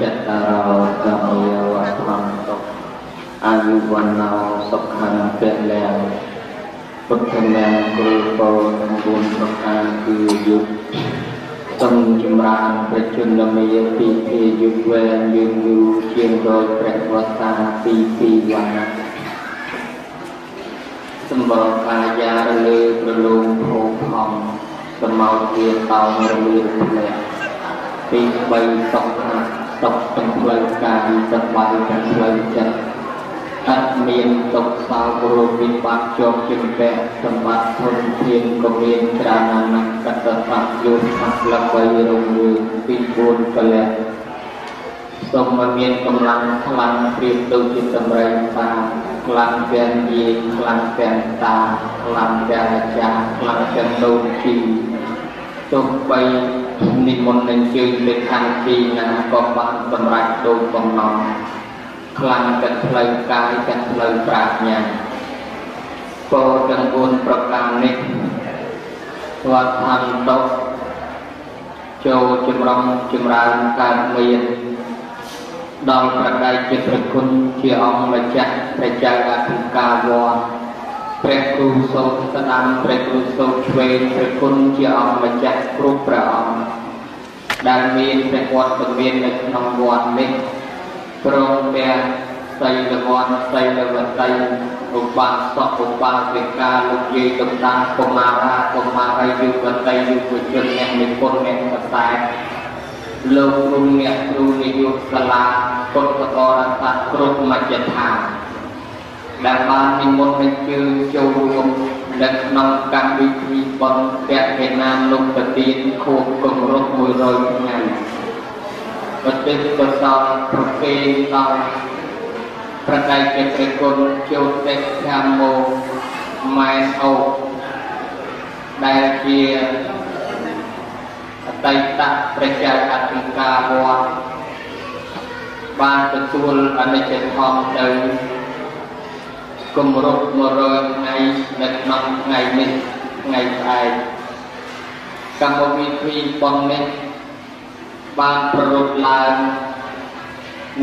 ចិត្តរោកម្មយោវធម្មតុអាយុវណ្ណោសុខៈពលៈពុទ្ធមេគ្រូពោទាំង4ប្រការគឺយុទ្ធសូមចម្រើនព្រះជន្មាពីភាយុវែងយូរយូរជាងដោយព្រះវស្សាពីពីវណ្ណៈសម្បល់កាយារលើប្រលងភោផំសមោធាតោរលីរលាទី3សុខៈ សុខទាំងផ្លូវកាយសប្បាយទាំងផ្លូវចិត្តអត់មានទុកសោករូបវិបត្តិជាប់ជំពាក់សម្បត្តិធនធានក៏មានច្រើនណាស់កតសៈយុទ្ធអក្លបីរងរឿងពី4កលៈសូមឲ្យមានកម្លាំងខ្លាំងព្រៀបដូចជាសម្រេចតាខ្លាំងទាំងយាយខ្លាំងទាំងតាខ្លាំងទាំងអាចារ្យខ្លាំងទាំងលោកជី ទោះបីនិមន្តនឹងជើញទៅខាងទីណាក៏បានសម្រេចដូចបំណងខ្លាំងទាំងផ្លូវកាយទាំងផ្លូវប្រាជ្ញាពោទាំង4ប្រការនេះវត្តអន្តោចូលចម្រុងចម្រើនកើតមានដល់ប្រដៃជាព្រះគុណជាអង្គម្ចាស់ព្រះចៅអធិការវត្ត ព្រះគ្រូសូត្រស្ដាំព្រះគ្រូសូត្រឆ្វេងព្រះគុណជាអង្គម្ចាស់គ្រប់ព្រះអង្គដែលមានព្រះវត្តមាននៅក្នុងវត្តនេះព្រមទាំងសីលវត្តសីលវតីឧបាសកឧបាសិកាលោកយាយលោកតាកុមារាកុមារីយុវតីយុវជនអ្នកនិពន្ធអ្នកកសែលោកគ្រូអ្នកគ្រូនាយកសាលាពុទ្ធបរិស័ទគ្រប់មជ្ឈដ្ឋាន ដែលបាននិមន្តអញ្ជើញចូលរួមនៅក្នុងកម្មវិធីបុណ្យពហិណាលោកប្រទានខួបគម្រប់100ថ្ងៃប្រទេសកសលប្រគេនដល់ប្រដៃជាព្រះគុណចូលទេខាមោម៉ែនអូដែលជាអតីតព្រះចៅអធិការវត្តបានទទួលអនិច្ចធម៌ទៅ គម្រប់100ថ្ងៃនៅក្នុងថ្ងៃនេះថ្ងៃស្អែកកម្មវិធីប៉ុននេះបានប្ររត់ឡើង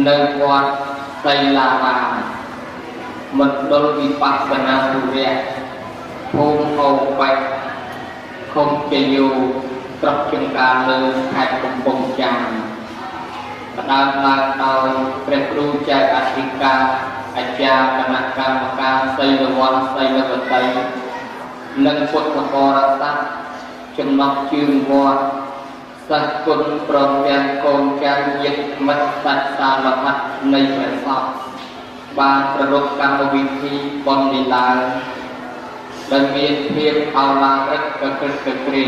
នៅវត្តសីលារាមមណ្ឌលវិបស្សនាទុរៈភូមិហោបែកឃុំជយូស្រុកចង្ការលើខេត្តកំពង់ចាមផ្ដើមឡើងដោយព្រះគ្រូចៅអធិការ អាចារ្យគណៈកម្មការសីលវ័នសីលវតីនិងពុទ្ធបរិស័ទចំណុះជើងវត្តសិស្សគុណព្រមទាំងកូនចៅញាតិមិត្តសាច់សាលផាត់នៃព្រះសង្ឃបានប្ររពកម្មវិធីបុណ្យនេះឡើងដែលមានភាពអោឡារិកកក្រឹកកគ្រី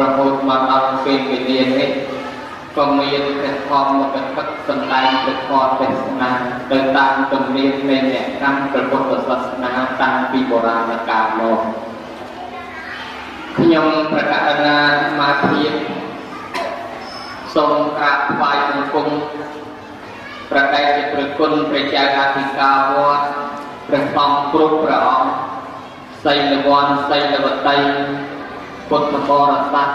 រហូតមកដល់ពេលវេលានេះ ក៏មានព្រះធម៌មកកឹកសម្ដែងព្រះធម៌ទេសនាទៅតាមទំនៀមនៃអ្នកកម្មព្រះពុទ្ធសាសនាតាំងពីបុរាណកាលមកខ្ញុំប្រកាសណាមកភាពសូមក្រាបថ្វាយបង្គំប្រដេជព្រះគុណព្រះចៅអធិការវត្តព្រះសង្ឃគ្រប់ព្រះអង្គសីលវ័នសីលវតីពុទ្ធបរិស័ទ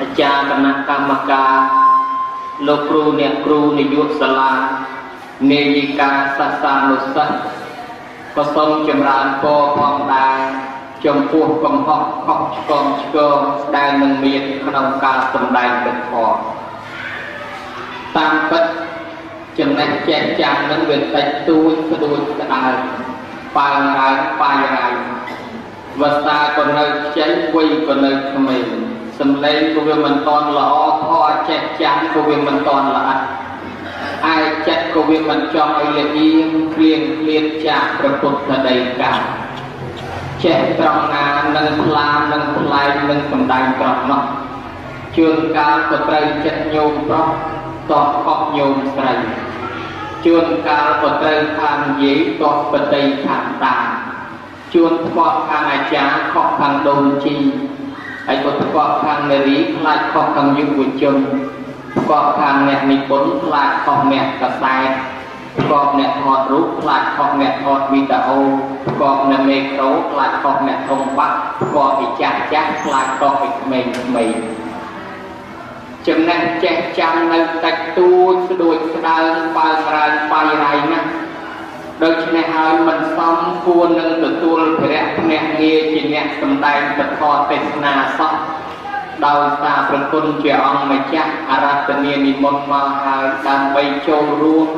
អាចារ្យគណៈកម្មការ លោកគ្រូអ្នកគ្រូនាយកសាលានាយិកាសាសានុសិស្សក៏សូមចម្រើនពរផងដែរចំពោះកំហុសខុសឆ្គងឆ្គងដែលនឹងមានក្នុងការសម្ដែងព្រះធម៌តាមពិតចំណេះចេះចាំនឹងវាតិចតួចស្ដួចស្ដើងប៉ាងរើបាយរាយវស្សាក៏នៅខ្ចីវ័យក៏នៅក្មេង សំឡេងក៏វាមិនតន់ល្អធေါ်ចេះចាំក៏វាមិនតន់ល្អអាយចិត្តក៏វាមិនចង់ឲ្យលៀងគ្រៀងគ្លៀតចាស់ប្រពុទ្ធដីកាចេះត្រង់ណានឹងផ្លាមនឹងផ្លែងនឹងសំដែងត្រង់នោះជួនកាលក៏ត្រូវចិត្តញោមប្រុសតបខុសញោមស្រីជួនកាលក៏ត្រូវខាងយាយតបបតីខាងតាជួនធ្វាប់ខាងអាចារ្យខុសខាងដូនជី ហើយក៏ធ្វាប់ខាងនារីខ្លាចខុសខាងយុវជនធ្វាប់ខាងអ្នកនិពន្ធខ្លាចខុសអ្នកកសែតធ្វាប់អ្នកថតរូបខ្លាចខុសអ្នកថតវីដេអូធ្វាប់អ្នកមេក្រូខ្លាចខុសអ្នកធំបាក់ធ្វាប់ពីចាស់ចាស់ខ្លាចខុសពីក្មេងក្មេងចំណេះចេះចាំនៅតិចតួចស្ដួចស្ដើងបើកើនបាយរៃណាស់ ដូច្នេះហើយមិនសមគួរនឹងទទួលព្រះភ្នាក់ងារជាអ្នកសម្ដែងពធទេសនាសោះដោយសារប្រគុណជាអង្គម្ចាស់អរតនានិមន្តមកហើយដើម្បីចូលរួម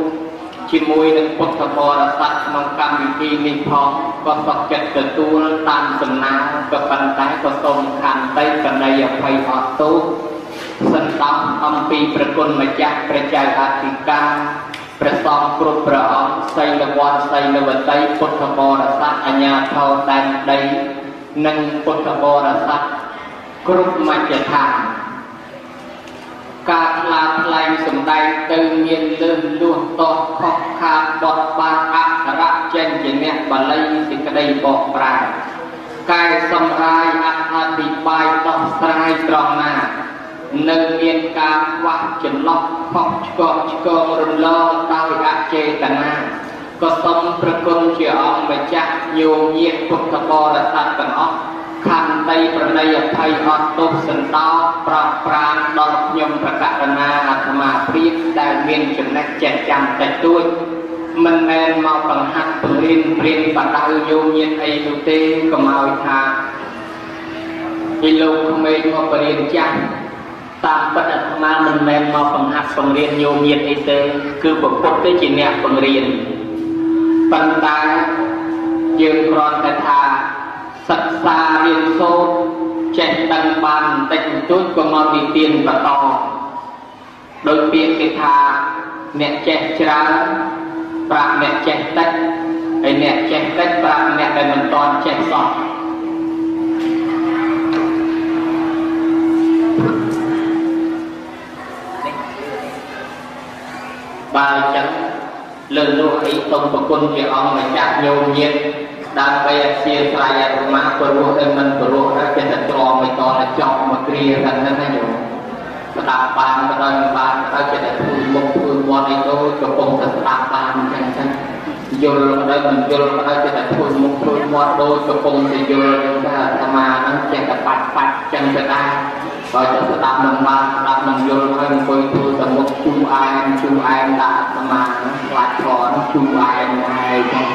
ជាមួយនឹងពុទ្ធបរិស័ទក្នុងកម្មវិធីនេះផងក៏សុខចិត្តទទួលតាមសំណាងក៏ប៉ុន្តែក៏សូមខន្តីកណីអភ័យអត់ទោសសន្តោសអំពីប្រគុណម្ចាស់ព្រះចៅអធិការ ព្រះសង្ឃគ្រប់ព្រះអង្គសីលវត្តសីលវតីពុទ្ធបរិស័ទអញ្ញាធរដែនដីនិងពុទ្ធបរិស័ទគ្រប់មជ្ឈដ្ឋានការខ្លាថ្លែងសម្ដែងទៅមានលើសលួសតោះខុសខាតបត់បានអក្សរៈចេញជាអ្នកបល័យសេចក្តីបកប្រែកែសម្រាយអត្ថាធិប្បាយដោះស្រាយត្រង់ណា នៅមានការខ្វះចន្លោះខុសឆ្គងឆ្គងរំលងដោយអចេតនាក៏សូមប្រគុណជាអង្គម្ចាស់ញោមញាតពុទ្ធបរិស័ទទាំងអស់ខន្តីប្រណីអភ័យអត់ទោសសន្តោប្រោសប្រានដល់ខ្ញុំប្រកករណាអាត្មាព្រាបដែលមានចំណេះចេះចាំតិចតួចមិនមែនមកបង្ហាត់ពង្រៀនព្រៀនបដៅយោញាតអីនោះទេកុំឲ្យថាពីលោកក្មេងមកបរៀនចាស់ តាមពិតអាត្មាមិនមែនមកបង្ហាត់បង្រៀនយោញាតអីទេ គឺប្រពុតទេជាអ្នកបង្រៀនប៉ុន្តែយើងគ្រាន់តែថាសិក្សារៀនសូត្រចេះដឹងបានបន្តិចបន្តួចក៏មកនិទានបន្តដោយពាក្យគេថាអ្នកចេះច្រើនប្រាប់អ្នកចេះតិចហើយអ្នកចេះតិចប្រាប់អ្នកដែលមិនទាន់ចេះសោះ លើលោកអីសូមប្រគុណជាអង្គម្ចាស់ញោមញាតដើម្បីអធិស្ឋានអាត្មាព្រោះតែមិនព្រោះតែចិត្តត្រង់មិនតតែចប់មកគ្រាហ្នឹងណាញោមស្ដាប់បានក៏ដោយមិនបានក៏ដោយចិត្តធ្វើមុខធ្វើមាត់អីដូចកំពុងតែស្ដាប់បានអញ្ចឹងចឹងយល់ក៏ដោយមិនយល់ក៏ដោយចិត្តធ្វើមុខធ្វើមាត់ដូចកំពុងតែយល់ថាអាត្មាហ្នឹងចេះតែបាត់បាត់ចឹងទៅដែរ បើទៅស្ដាប់មិនបានស្ដាប់មិនយល់ហើយអង្គុយធ្វើតែមុខជូអែមជូអែមដាក់អាត្មាហ្នឹងខ្លាចខនជូអែមហើយចឹង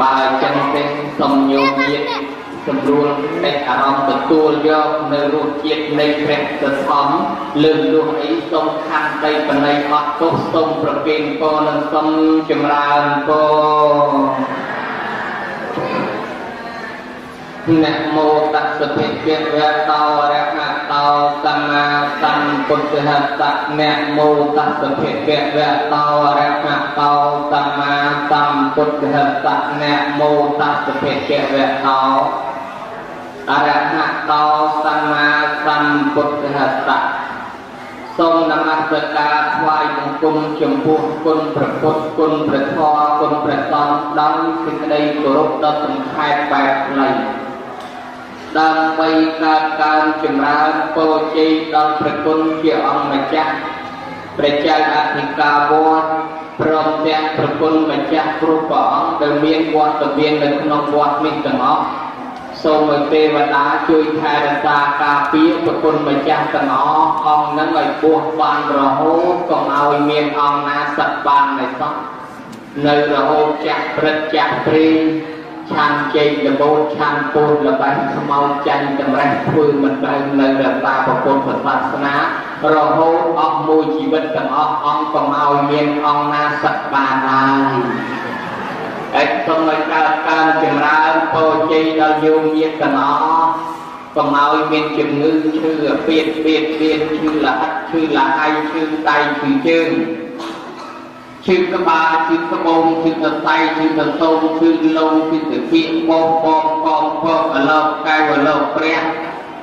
បើចឹងទេសូមញោមញាតសម្រួលតែអារម្មណ៍ទទួលយកនៅរសជាតិនៃព្រះសទ្ធំលើកលួសអីសូមខណ្ឌដីបណៃអត់ទោសសូមប្រគេនកនិងសូមចម្រើនក នមោតស្សភិភវៈតោរហតោសម្មាសម្ពុទ្ធហស្សៈនមោតស្សភិភវៈតោរហតោសម្មាសម្ពុទ្ធហស្សៈនមោតស្សភិភវៈតោអរហតោសម្មាសម្ពុទ្ធហស្សៈសូមនមស្ការថ្វាយបង្គំចំពោះគុណព្រះពុទ្ធគុណព្រះធម៌គុណព្រះសង្ឃដោយសេចក្តីគោរពដ៏សង្ខេបបែបខ្លី ដើម្បីកើតកើនចម្រើនពរជ័យដល់ព្រះគុណជាអង្គម្ចាស់ព្រះចៅអធិការវត្តព្រមទាំងព្រះគុណម្ចាស់គ្រប់ព្រះអង្គដែលមានវត្តមាននៅក្នុងវត្តនេះទាំងអស់សូមឲ្យទេវតាជួយថែរក្សាការពារប្រគុណម្ចាស់ទាំងអស់អង្គនឹងឲ្យពោះបានរហូតកុំឲ្យមានអង្គណាសឹកបាននៅសោះនៅរហូតចាស់ព្រឹកចាស់ព្រី ឆានជ័យលបូតឆានពូនលបែងខ្មោចចាញ់តម្រេះធ្វើមិនដើមនៅរក្សាប្រពុទ្ធសាសនារហូតអស់មួយជីវិតទាំងអស់អង្គកុំឲ្យមានអង្គណាសឹកបានឡើយហើយសូមឲ្យកើតកើនចម្រើនពរជ័យដល់យោមញាតទាំងអស់កុំឲ្យមានជំងឺឈឺអាពាតពៀតពៀនឈឺលះឈឺលះៃឈឺដៃឈឺជើង ឈឺក្បាលឈឺក្បូងឈឺសរសៃឈឺសន្ទោងឈឺលងឈឺទាគៀកបោកបងកងពកអឡោកែវអឡោព្រះ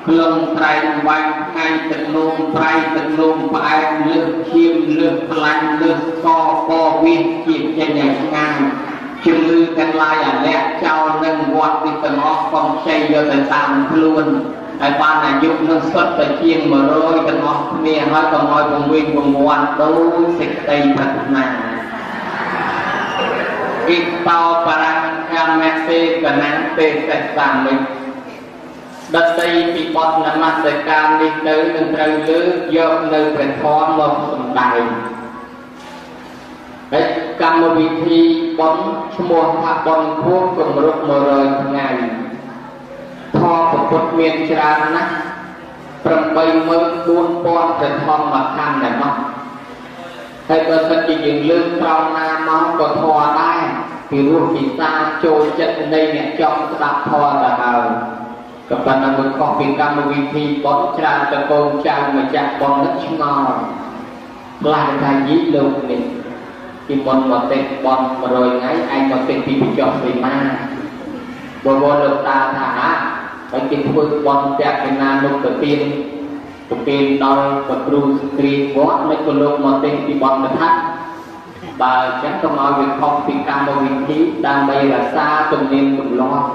ក្លងត្រៃវាញ់ថ្ងៃទឹកនោមប្រៃទឹកនោមផ្អែមលើសឈាមលើសខ្លាញ់លើសកកវាជាចេញយ៉ាងឆ្ងាយជំងឺទាំងឡាយអាលាក់ចោលនឹងវត្តទីទាំងអស់កុំខ្ចីយកទៅតាមខ្លួនហើយបានអាយុនឹងសុទ្ធតែជាង100ទាំងអស់គ្នាហើយកុំឲ្យពងវិញពងវាន់ដូចសេចក្តីប្រាថ្នា អ៊ីតោបរង្គកម្មទេកណੰទេសេសាមិដតីពីបទនមស្ការនេះទៅនឹងត្រូវលើកយកនៅព្រះធម៌មកសម្ដែងហើយកម្មវិធីបន់ឈ្មោះថាបន់ខួបគម្រប់100ថ្ងៃធម៌ពុទ្ធមានច្រើនណាស់84000ព្រះធម្មខណ្ឌតែមកហើយបើសិនជាយើងលើកត្រង់ណាមកក៏ធម៌ដែរ ពីរោះពិសាចូលចិត្តនៃអ្នកចង់ស្ដាប់ធម៌ទៅហើយក៏ប៉ុន្តែមិនខុសពីកម្មវិធីបន់ច្រើនតកូនចៅម្ចាស់បន់នឹងឆ្ងល់ខ្លាចថាយីលោកនេះពីបន់មកទេបន់100ថ្ងៃឯងមកទេពីបញ្ចុះពីណាបវរលោកតាថាហើយគេធ្វើបន់តាក់ពីណាលោកទៅទៀនទៅទៀនដល់ប្រគ្រូស្គ្រីវត្តមិនក៏លោកមកទេពីបន់ទៅថា បើអញ្ចឹងក៏មកវាខុសពីកម្មវិធីដើម្បីរក្សាទំនៀមទម្លាប់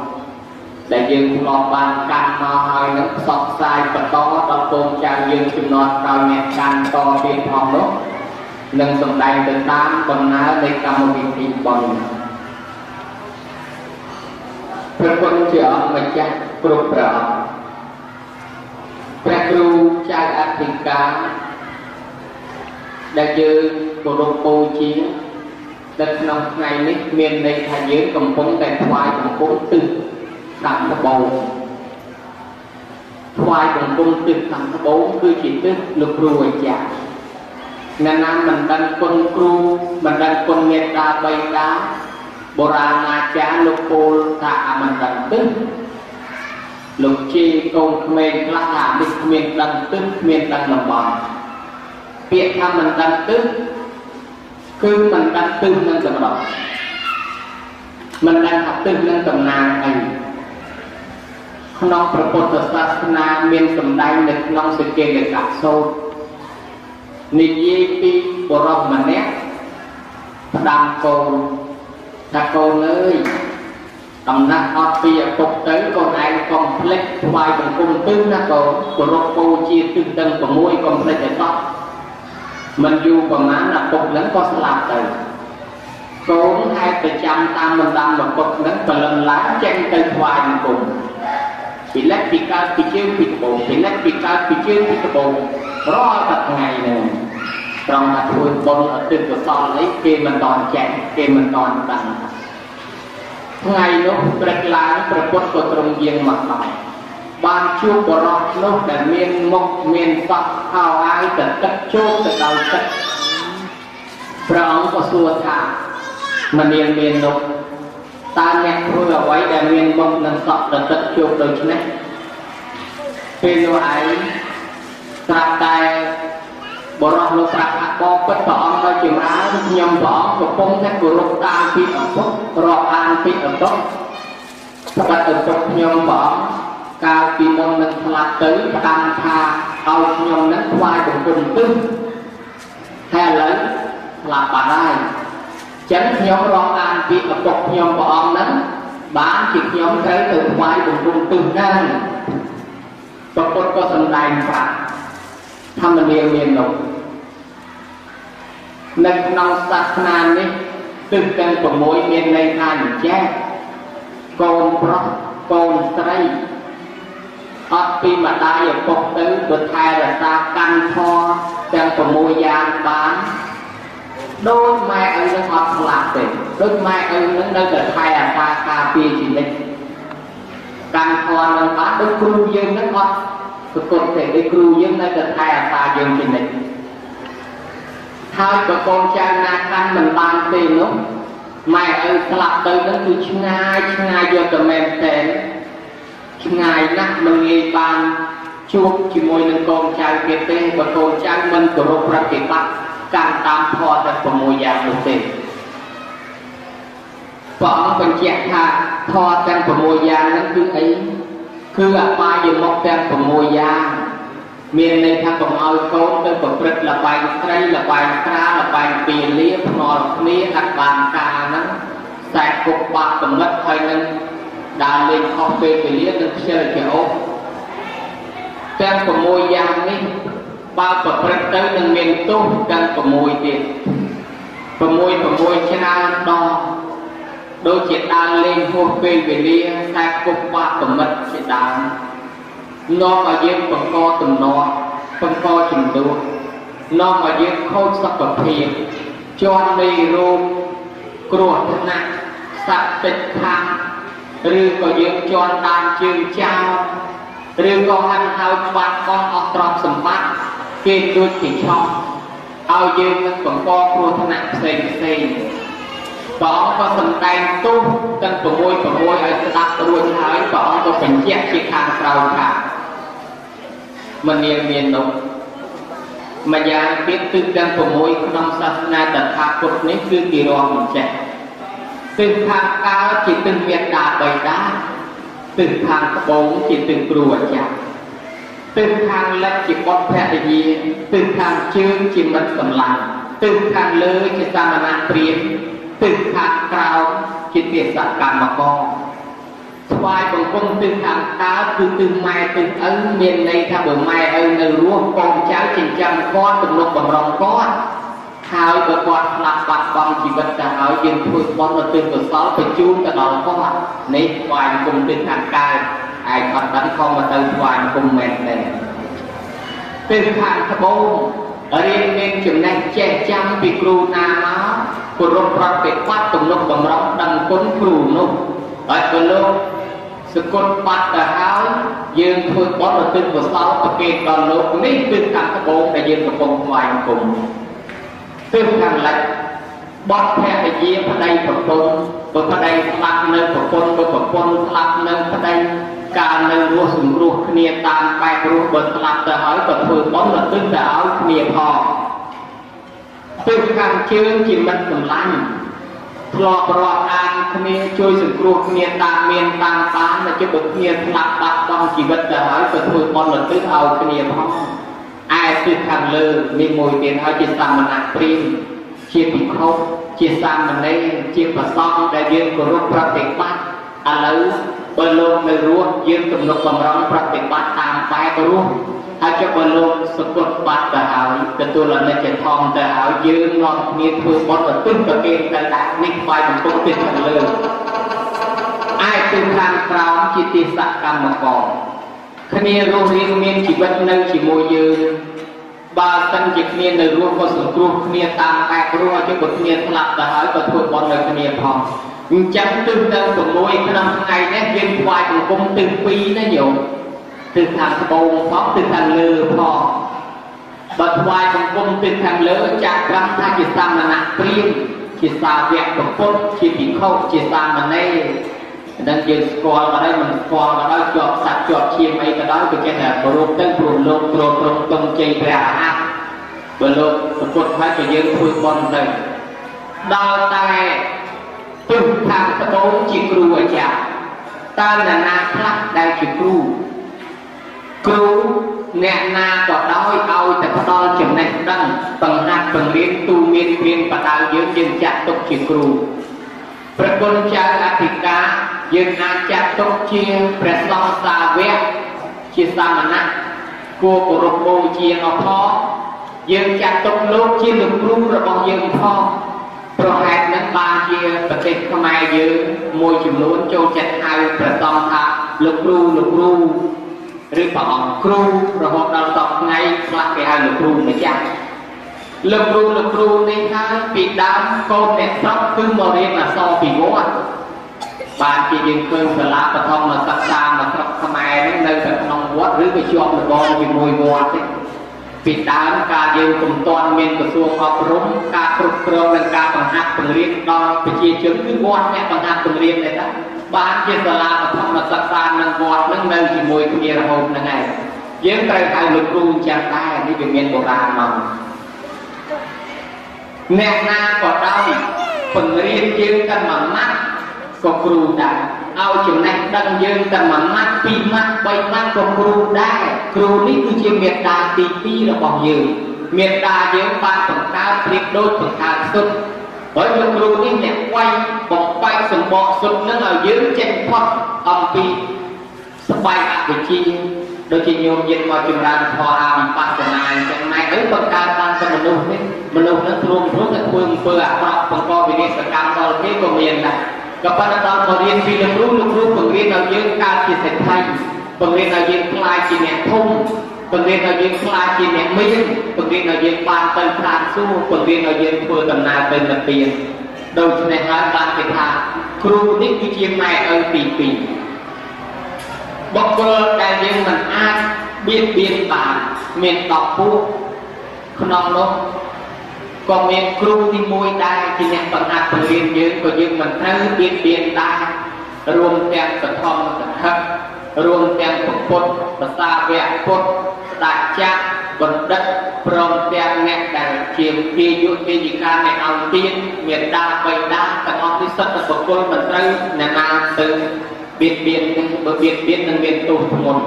ដែលយើងធ្លាប់បានកាន់មកហើយនឹងផ្សព្វផ្សាយបន្តដល់កូនចៅយើងជំនាន់ក្រោយអ្នកកាន់តទៀតផងនោះនឹងសម្ដែងទៅតាមដំណើរនៃកម្មវិធីបន់ព្រះគុណជាអង្គម្ចាស់គ្រប់ព្រះអង្គព្រះគ្រូចៅអធិការដែលយើងគោរពបូជានៅក្នុងថ្ងៃនេះមានន័យថាយើងកំពុងតែថ្វាយបង្គំទិសខាងត្បូងថ្វាយបង្គំទិសខាងត្បូងគឺជាទិសលោកគ្រូអាចារ្យអ្នកណាមិនដឹងគុណគ្រូមិនដឹងគុណមេត្តាបៃតាបុរាណអាចារ្យលោកពោលថាអមិនដឹងទិសលោកជេរកូនក្មេងខ្លះថានេះគ្មានដឹងទិសគ្មានដឹងតំបន់ពាក្យថាមិនដឹងទិស គឺមិនដឹងទិសនឹងសម្រាប់មិនដឹងថាទិសនឹងតំណាងអីក្នុងព្រះពុទ្ធសាសនាមានសម្ដែងនៅក្នុងសេចក្ដីលកសោតនិយាយពីបរិបម្នាក់ផ្ដាំកូនថាកូនអើយដំណាក់អត់ពីឪពុកទៅកូនឯងកុំភ្លេចថ្វាយបង្គំទិសណាកូនគោរពបូជាទិសទាំង6កុំភ្លេចឲ្យសោះ មិនយូរប្រហែលឪពុកហ្នឹងក៏ស្លាប់ទៅកូនហេតុប្រចាំតាមបណ្ដាំឪពុកហ្នឹងបលឹងឡើងចេញទៅថ្វាយបង្គំពីលិចពីកើតពីជើងពីត្បូងពីលិចពីកើតពីជើងពីត្បូងរាល់តែថ្ងៃហ្នឹងត្រង់ថាធ្វើបុណ្យអតិថិកុសលអីគេមិនតន់ចេះគេមិនតន់ដឹងថ្ងៃនោះព្រឹកឡើងព្រះពុទ្ធក៏ទ្រង់យាងមកដល់ បានជួបបរោះនោះដែលមានមុខមានសក់ខោអាវទៅទឹកជោកទៅដល់ទឹកព្រះអង្គក៏សួរថាមនាលមាននោះតើអ្នកធ្វើអ្វីដែលមានមុខនិងសក់ទៅទឹកជោកដូច្នេះពេលនោះឯងស្រាប់តែបរោះលោកប្រាប់ថាបបពិតព្រះអង្គឲ្យចម្រើនខ្ញុំព្រះអង្គកំពុងតែគោរពតាមពីអពុទ្ធរាប់អានពីអតុស្បិតទៅទុកខ្ញុំព្រះអង្គ កាលពីមុននឹងស្លាប់ទៅផ្ដាំថាឲ្យខ្ញុំនឹងថ្វាយបង្គំទិសហើយឥឡូវស្លាប់បាត់ហើយចឹងខ្ញុំរកអានពីអពុទ្ធខ្ញុំព្រះអង្គហ្នឹងបានជាខ្ញុំត្រូវទៅថ្វាយបង្គំទិសហ្នឹងព្រះពុទ្ធក៏សម្ដែងប្រាប់ធម្មនាមាននោះនៅក្នុងសាសនានេះទិសទាំង6មានន័យថាអញ្ចេះកូនប្រុសកូនស្រី អត់ពីម្ដាយឪពុកទៅបើថែរក្សាកម្មធម៌ទាំង6យ៉ាងបានដូចម៉ែឪនឹងអត់ស្លាប់ទេដូចម៉ែឪនឹងនៅតែថែអាសាការពារជីវិតកម្មធម៌នឹងបានដូចគ្រូយើងនឹងអត់ប្រកបទេដូចគ្រូយើងនៅតែថែអាសាយើងជីវិតហើយបើកូនចៅណាកាន់មិនបានទេនោះម៉ែឪស្លាប់ទៅនឹងគឺឆ្ងាយឆ្ងាយយកតែមែនតែ ឆ្ងាយណាស់មិនងាយបានជួបជាមួយនឹងកូនចៅទៀតទេបើកូនចៅមិនគោរពប្រតិបត្តិកាន់តាមធម៌ទាំង6យ៉ាងនោះទេព្រះអង្គបញ្ជាក់ថាធម៌ទាំង6យ៉ាងហ្នឹងគឺអីគឺអបាយមុខទាំង6យ៉ាងមានន័យថាកុំឲ្យកូនទៅប្រព្រឹត្តលបែងស្រីលបែងក្រាលបែងពីលាភ្នាល់គ្នាអត់បានការហ្នឹងតែគុកបាក់កំណត់ហើយនឹង ដើរលេងខុសពេលវេលានឹងខ្ជិលជាអូទាំង6យ៉ាងនេះបើប្រព្រឹត្តទៅនឹងមានទោសទាំង6ទៀត6 6ច្រើនដងដូចជាដើរលេងហួសពេលវេលាតែគុកបាក់កំណត់ជាដើមនាំឲ្យយើងបង្កទំនាស់បង្កចំនួននាំឲ្យយើងខូចសុខភាពជាប់នៃរោគគ្រោះថ្នាក់សត្វតិចខាង ឬក៏យើងជន់តាមជើងចោលឬក៏ហាន់ហើយបាត់បង់អស់ទ្រព្យសម្បត្តិគេលួចគេឆក់ឲ្យយើងនឹងបង្កគ្រោះថ្នាក់ផ្សេងផ្សេងព្រះអង្គក៏សម្ដែងទោសទាំង6 6ឲ្យស្ដាប់រួចហើយព្រះអង្គក៏បញ្ជាក់ជាខាងក្រោយថាមនាងមាននោះម្យ៉ាងទៀតទិសទាំង6ក្នុងសាសនាតថាគតនេះគឺគេរាប់មិនចេះ ទិសខាងកើតជាទិសមេត្តាបិតាទិសខាងត្បូងជាទិសគ្រូអាចារ្យទិសខាងលិចជាបុត្រភរិយាទិសខាងជើងជាមិត្តសម្លាញ់ទិសខាងលើជាសាមណព្រាហ្មណ៍ទិសខាងក្រោមជាទេសកម្មករស្វាយបង្គំទិសខាងកើតគឺទិសម៉ែទិសឪមានន័យថាបើម៉ែឪនៅរស់កូនចៅចិញ្ចឹមគាត់ទំនុកបំរុងគាត់ ហើយបើគាត់ស្លាប់បាត់បង់ជីវិតទៅហើយយើងធ្វើបុណ្យទៅកុសលបញ្ជូនទៅដល់គាត់នេះស្វាយបង្គំទិសខាងកើតឯងអត់ដឹងខំមកទៅស្វាយបង្គំមែនទេទិសខាងត្បូងរៀនមានចំណេះចេះចាំពីគ្រូណាមកគោរពប្រតិបត្តិទំនុកបំរុងដឹងគុណគ្រូនោះហើយក៏លោកសកលបាត់ទៅហើយយើងធ្វើបន់រទិញកុសលប្រកេតដល់លោកនេះគឺខាងត្បូងដែលយើងកំពុងថ្វាយបង្គំ ទិសខាងលិចបត់ភរិយាប្តីប្រពន្ធបើប្តីស្លាប់នៅប្រពន្ធបើប្រពន្ធស្លាប់នៅប្តីកាលនៅរស់សង្គ្រោះគ្នាតាមបែបរស់បើស្លាប់ទៅហើយក៏ធ្វើបន់រទិញទៅឲ្យគ្នាផងទិសខាងជើងជាមិត្តសម្លាញ់ធ្លាប់រាប់អានគ្នាជួយសង្គ្រោះគ្នាតាមមានតាមបានតែជិតបើគ្នាស្លាប់បាត់បង់ជីវិតទៅហើយក៏ធ្វើបន់រទិញឲ្យគ្នាផង ឯទិសខាងលើមានមួយទៀតហើយជាសាមណៈព្រាមជាភិក្ខុជាសាមណេរជាប្រសង់ដែលយើងគោរពប្រតិបត្តិឥឡូវបើលោកនៅរស់យើងទំនុកបំរុងប្រតិបត្តិតាមបែបរស់ហើយចុះបើលោកសពុតបាត់ទៅហើយទទួលអនិច្ចធម៌ទៅហើយយើងនាំគ្នាធ្វើបុណ្យទៅប្រគេនទៅដាក់នេះស្បាយបំពុះទិសខាងលើអាចទិសខាងក្រោមជាទេសកម្មករ គ្នារស់រៀនមានជីវិតនៅជាមួយយើងបើសិនជាគ្នានៅរស់ក៏សង្គ្រោះគ្នាតាមបែបរស់ឲ្យបើគ្នាស្លាប់ទៅហើយក៏ធ្វើបន់នៅគ្នាផងអញ្ចឹងទិសទាំង6ក្នុងថ្ងៃនេះយើងថ្វាយបង្គំទិស2ណាញោមទិសខាងត្បូងផងទិសខាងលើផងបើថ្វាយបង្គំទិសខាងលើចាក់ប្រាំថាជាសាមណៈព្រាមជាសាវកពុទ្ធជាភិក្ខុជាសាមណេរ នឹងយើងស្គាល់ក៏ដោយមិនស្គាល់ក៏ដោយជាប់សាច់ជាប់ឈាមអីក៏ដោយក៏ចេះតែគោរពទៅព្រោះលោកទ្រទ្រង់ទុំជ័យព្រះអរហន្តបើលោកប្រពុតហើយក៏យើងធ្វើបន់ទៅដល់តែទិសខាងត្បូងជាគ្រូអាចារ្យតើអ្នកណាខ្លះដែលជាគ្រូគ្រូអ្នកណាក៏ដោយឲ្យតែផ្ដល់ចំណេះដឹងបង្ហាត់បង្រៀនទូមានព្រៀនបដៅយើងយើងចាត់ទុកជាគ្រូ ប្រគុណចៅអធិការយើងអាចចាត់ទុកជាព្រះសង្ឃសាវកជាសាមណៈគួរគោរពបូជាអផងយើងចាត់ទុកលោកជាលោកគ្រូរបស់យើងផងប្រហែលនឹងបានជាប្រទេសខ្មែរយើងមួយចំនួនចូលចិត្តហៅព្រះសង្ឃថាលោកគ្រូលោកគ្រូឬព្រះអង្គគ្រូរហូតដល់សពថ្ងៃខ្លះគេហៅលោកគ្រូម្ចាស់ លោកគ្រូលោកគ្រូនេះហើយពីដើមកូនអ្នកស្រុកគឺមករៀនអក្សរពីវត្តបានជាយើងឃើញសាលាបឋមសិក្សានៅស្រុកខ្មែរនេះនៅតែក្នុងវត្តឬក៏ជាប់លបងជាមួយវត្តទេពីដើមការយើងពុំទាន់មានក្រសួងអប់រំការគ្រប់គ្រងនិងការបង្ហាត់បង្រៀនដល់ប្រជាជនគឺវត្តអ្នកបង្ហាត់បង្រៀនទេតាបានជាសាលាបឋមសិក្សានិងវត្តនឹងនៅជាមួយគ្នារហូតហ្នឹងឯងយើងត្រូវហៅលោកគ្រូអញ្ចឹងដែរនេះវាមានបុរាណមក អ្នកណាក៏ដោយបង្រៀនយើងតែមួយម៉ាត់ក៏គ្រូដែរឲ្យចំណេះដឹងយើងតែមួយម៉ាត់ពីរម៉ាត់បីម៉ាត់ក៏គ្រូដែរគ្រូនេះគឺជាមេត្តាទី2របស់យើងមេត្តាយើងបានបង្កើតប្រៀបដូចបង្កើតសុទ្ធហើយលោកគ្រូនេះអ្នកវាយបំបែកសម្បកសុទ្ធនឹងឲ្យយើងចេញផុតអំពីស្បែកអវិជ្ជា ដូចជាញោមយិនមកចម្រើនធម៌អាវិបស្សនាអញ្ចឹងម៉ែអីបង្កើតបានតែមនុស្សនេះមនុស្សនឹងទ្រង់ទ្រង់តែធ្វើអំពើអាក្រក់បង្កវិនិច្ឆ័យកម្មដល់គេក៏មានដែរក៏ប៉ុន្តែដល់មករៀនពីលោកគ្រូលោកគ្រូបង្រៀនឲ្យយើងកើតជាសេដ្ឋីបង្រៀនឲ្យយើងខ្លាចជាអ្នកធំបង្រៀនឲ្យយើងខ្លាចជាអ្នកមានបង្រៀនឲ្យយើងបានទៅឋានសួគ៌បង្រៀនឲ្យយើងធ្វើដំណើរទៅនិព្វានដូច្នេះហើយបានគេថាគ្រូនេះគឺជាម៉ែឪទី2 បុគ្គលដែលយើងមិនអាចបៀតបៀនបានមាន10ពួកក្នុងនោះក៏មានគ្រូទី1ដែរជាអ្នកបង្ហាត់បង្រៀនយើងក៏យើងមិនត្រូវបៀតបៀនដែររួមទាំងសធម្មកថារួមទាំងពុទ្ធភាសាវៈពុទ្ធស្ដេចចាក់បណ្ឌិតព្រមទាំងអ្នកដែលជាពាយុទាយិកាអ្នកអង្គទានមេដាបៃតាទាំងអស់នេះសិទ្ធិបុគ្គលមិនត្រូវអ្នកណាទៅ បៀតបៀនបើបៀតបៀននឹងមានទោសធ្ងន់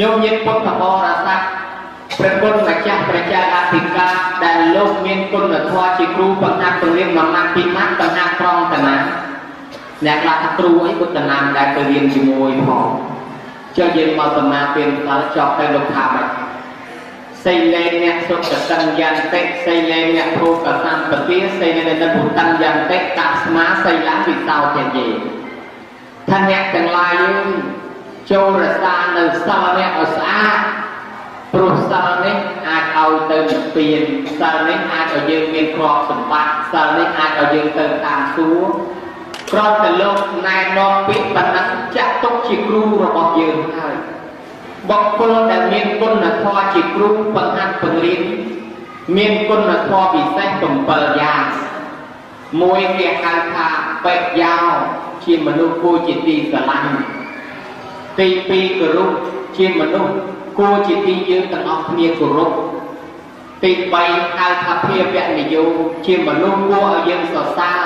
ញោមញាតិពុទ្ធបរិស័ទព្រះគុណម្ចាស់ព្រះចាអធិការដែលលោកមានគុណធម៌ជាគ្រូបង្ហាត់បង្រៀនមួយម៉ាត់ពីរម៉ាត់បង្ហាត់ត្រង់តាណាអ្នកខ្លះថាគ្រូអីពុទ្ធនាមដែលទៅរៀនជាមួយផងចុះយើងមកសមាធិដល់ចប់ទៅលោកថាម៉េចសេលេអ្នកសុខតញ្ញន្តិសេលេអ្នកភោគសម្បទាសេលេអ្នកពុតញ្ញន្តិតស្មាសេឡាវិសោទយេ ថាអ្នកទាំងឡាយយើងចូលរសានៅសិលនេះឲ្យស្អាតព្រោះសិលនេះអាចឲ្យទៅនិព្វានសិលនេះអាចឲ្យយើងមានទ្រព្យសម្បត្តិសិលនេះអាចឲ្យយើងទៅតាមសួគ៌គ្រាន់តែលោកណែនាំពាក្យបណ្ដឹងចាក់ទុកជាគ្រូរបស់យើងហើយបុគ្គលដែលមានគុណធម៌ជាគ្រូបង្ហាត់បង្រៀនមានគុណធម៌ពិសេស7យ៉ាងមួយគេហៅថាបេយោ ជាមនុស្សគួរជាទីស្រឡាញ់ទី2គោរពជាមនុស្សគួរជាទីយើងទាំងអស់គ្នាគោរពទី3ហៅថាភាវៈនិយមជាមនុស្សគួរឲ្យយើងសរសើរ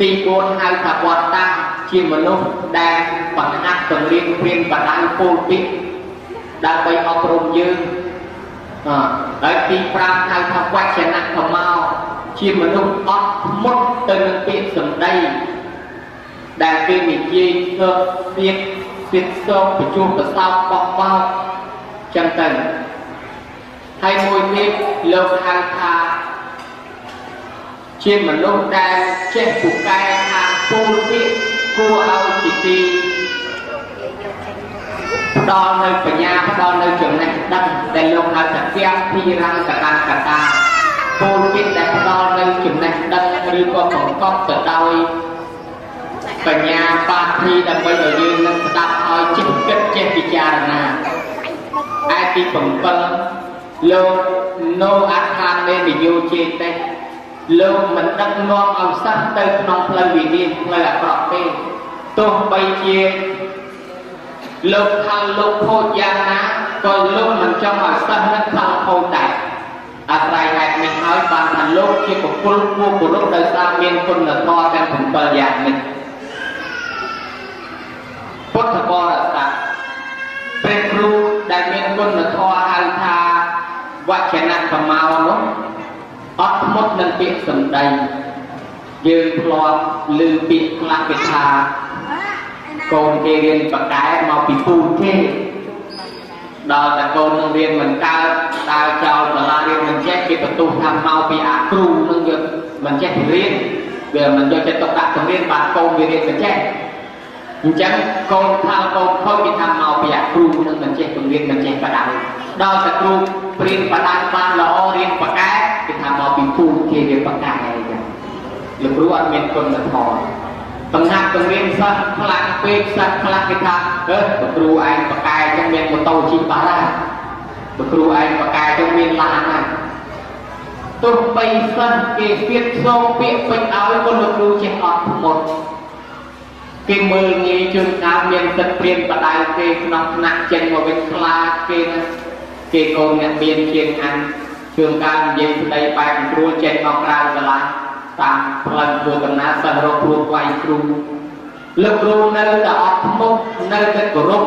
ទី4ហៅថាវត្តតាជាមនុស្សដែលបង្ហាត់បង្រៀនព្រៀនបដៅពោលពិកដើម្បីអប់រំយើងហើយទី5ហៅថាវចនៈខមោជាមនុស្សអត់ធ្មត់ទៅនឹងពាក្យសម្ដី ដែលគេនិយាយធ្វើពាក្យពាក្យសោកបញ្ជុះប្រសោតបោះបោកចឹងទៅហើយមួយទៀតលោកហៅថាជាមនុស្សដែលចេះពូកែថាពូលពាក្យគួរឲ្យជាទីផ្ដល់នៅបញ្ញាផ្ដល់នៅចំណេះដឹងដែលលោកហៅថាគំពីរង្កតាកតាពូលពាក្យដែលផ្ដល់នៅចំណេះដឹងឬក៏បង្កប់ទៅដោយ បញ្ញាបាធីដើម្បីឲ្យយើងនឹងស្ដាប់ឲ្យចេះគិតចេះពិចារណាឯទី7លោកណូអខានេនិយោជេតេលោកមិនដឹកនាំឲ្យសិស្សទៅក្នុងផ្លូវវិញ្ញាណផ្លូវអាក្រក់ទេទោះបីជាលោកខលលោកខូចយ៉ាងណាក៏លោកមិនចង់ឲ្យសិស្សនឹងខលខូចដែរអាស្រ័យហេតុនេះហើយបានថាលោកជាបុគ្គលគួរគោរពដោយសារមានគុណធម៌ទាំង7យ៉ាងនេះ ពុទ្ធបរិស័ទព្រះគ្រូដែលមានគុណធម៌ហៅថាវចនៈកម្មានោះអត់ធ្មត់នឹងពាក្យសម្ដីយើងធ្លាប់ឮពាក្យខ្លះគេថាកូនគេរៀនបកែមកពីពូគេដល់តែកូននឹងរៀនមិនកើតដើរចោលសាលារៀនមិនចេះគេបន្ទោសថាមកពីអាគ្រូនឹងយកមិនចេះរៀនវាមិនយកចិត្តទុកដាក់ទៅរៀនបានកូនវារៀនមិនចេះ អញ្ចឹងកូនថាកូនខូចគេថាមកពីអាគ្រូនឹងមិនចេះបង្រៀនមិនចេះបដៅដល់តែគ្រូព្រៀនបដៅបានល្អរៀនបកែគេថាមកពីពូគេរៀនបកែអញ្ចឹងលោកគ្រូអត់មានគុណធម៌បង្ហាត់បង្រៀនសិស្សខ្លះពេកសិស្សខ្លះគេថាអឺលោកគ្រូឯងបកែចឹងមានម៉ូតូជិះបាត់ហើយលោកគ្រូឯងបកែចឹងមានឡានហើយទោះបីសិស្សគេស្ទៀតសូមពាក្យពេចឲ្យក៏លោកគ្រូចេះអត់ធ្មត់ គេមើលងាយជួនកាលមានទឹកព្រៀនបដៅគេក្នុងថ្នាក់ចេញមកវិញខ្លាចគេណាគេកូនអ្នកមានជាងអានជួនកាលនិយាយប្តីបែបគ្រួចេញមកក្រៅសាលាតាមផ្លូវធ្វើដំណើរសិស្សរកគ្រូវាយគ្រូលោកគ្រូនៅតែអត់ធ្មត់នៅតែគោរព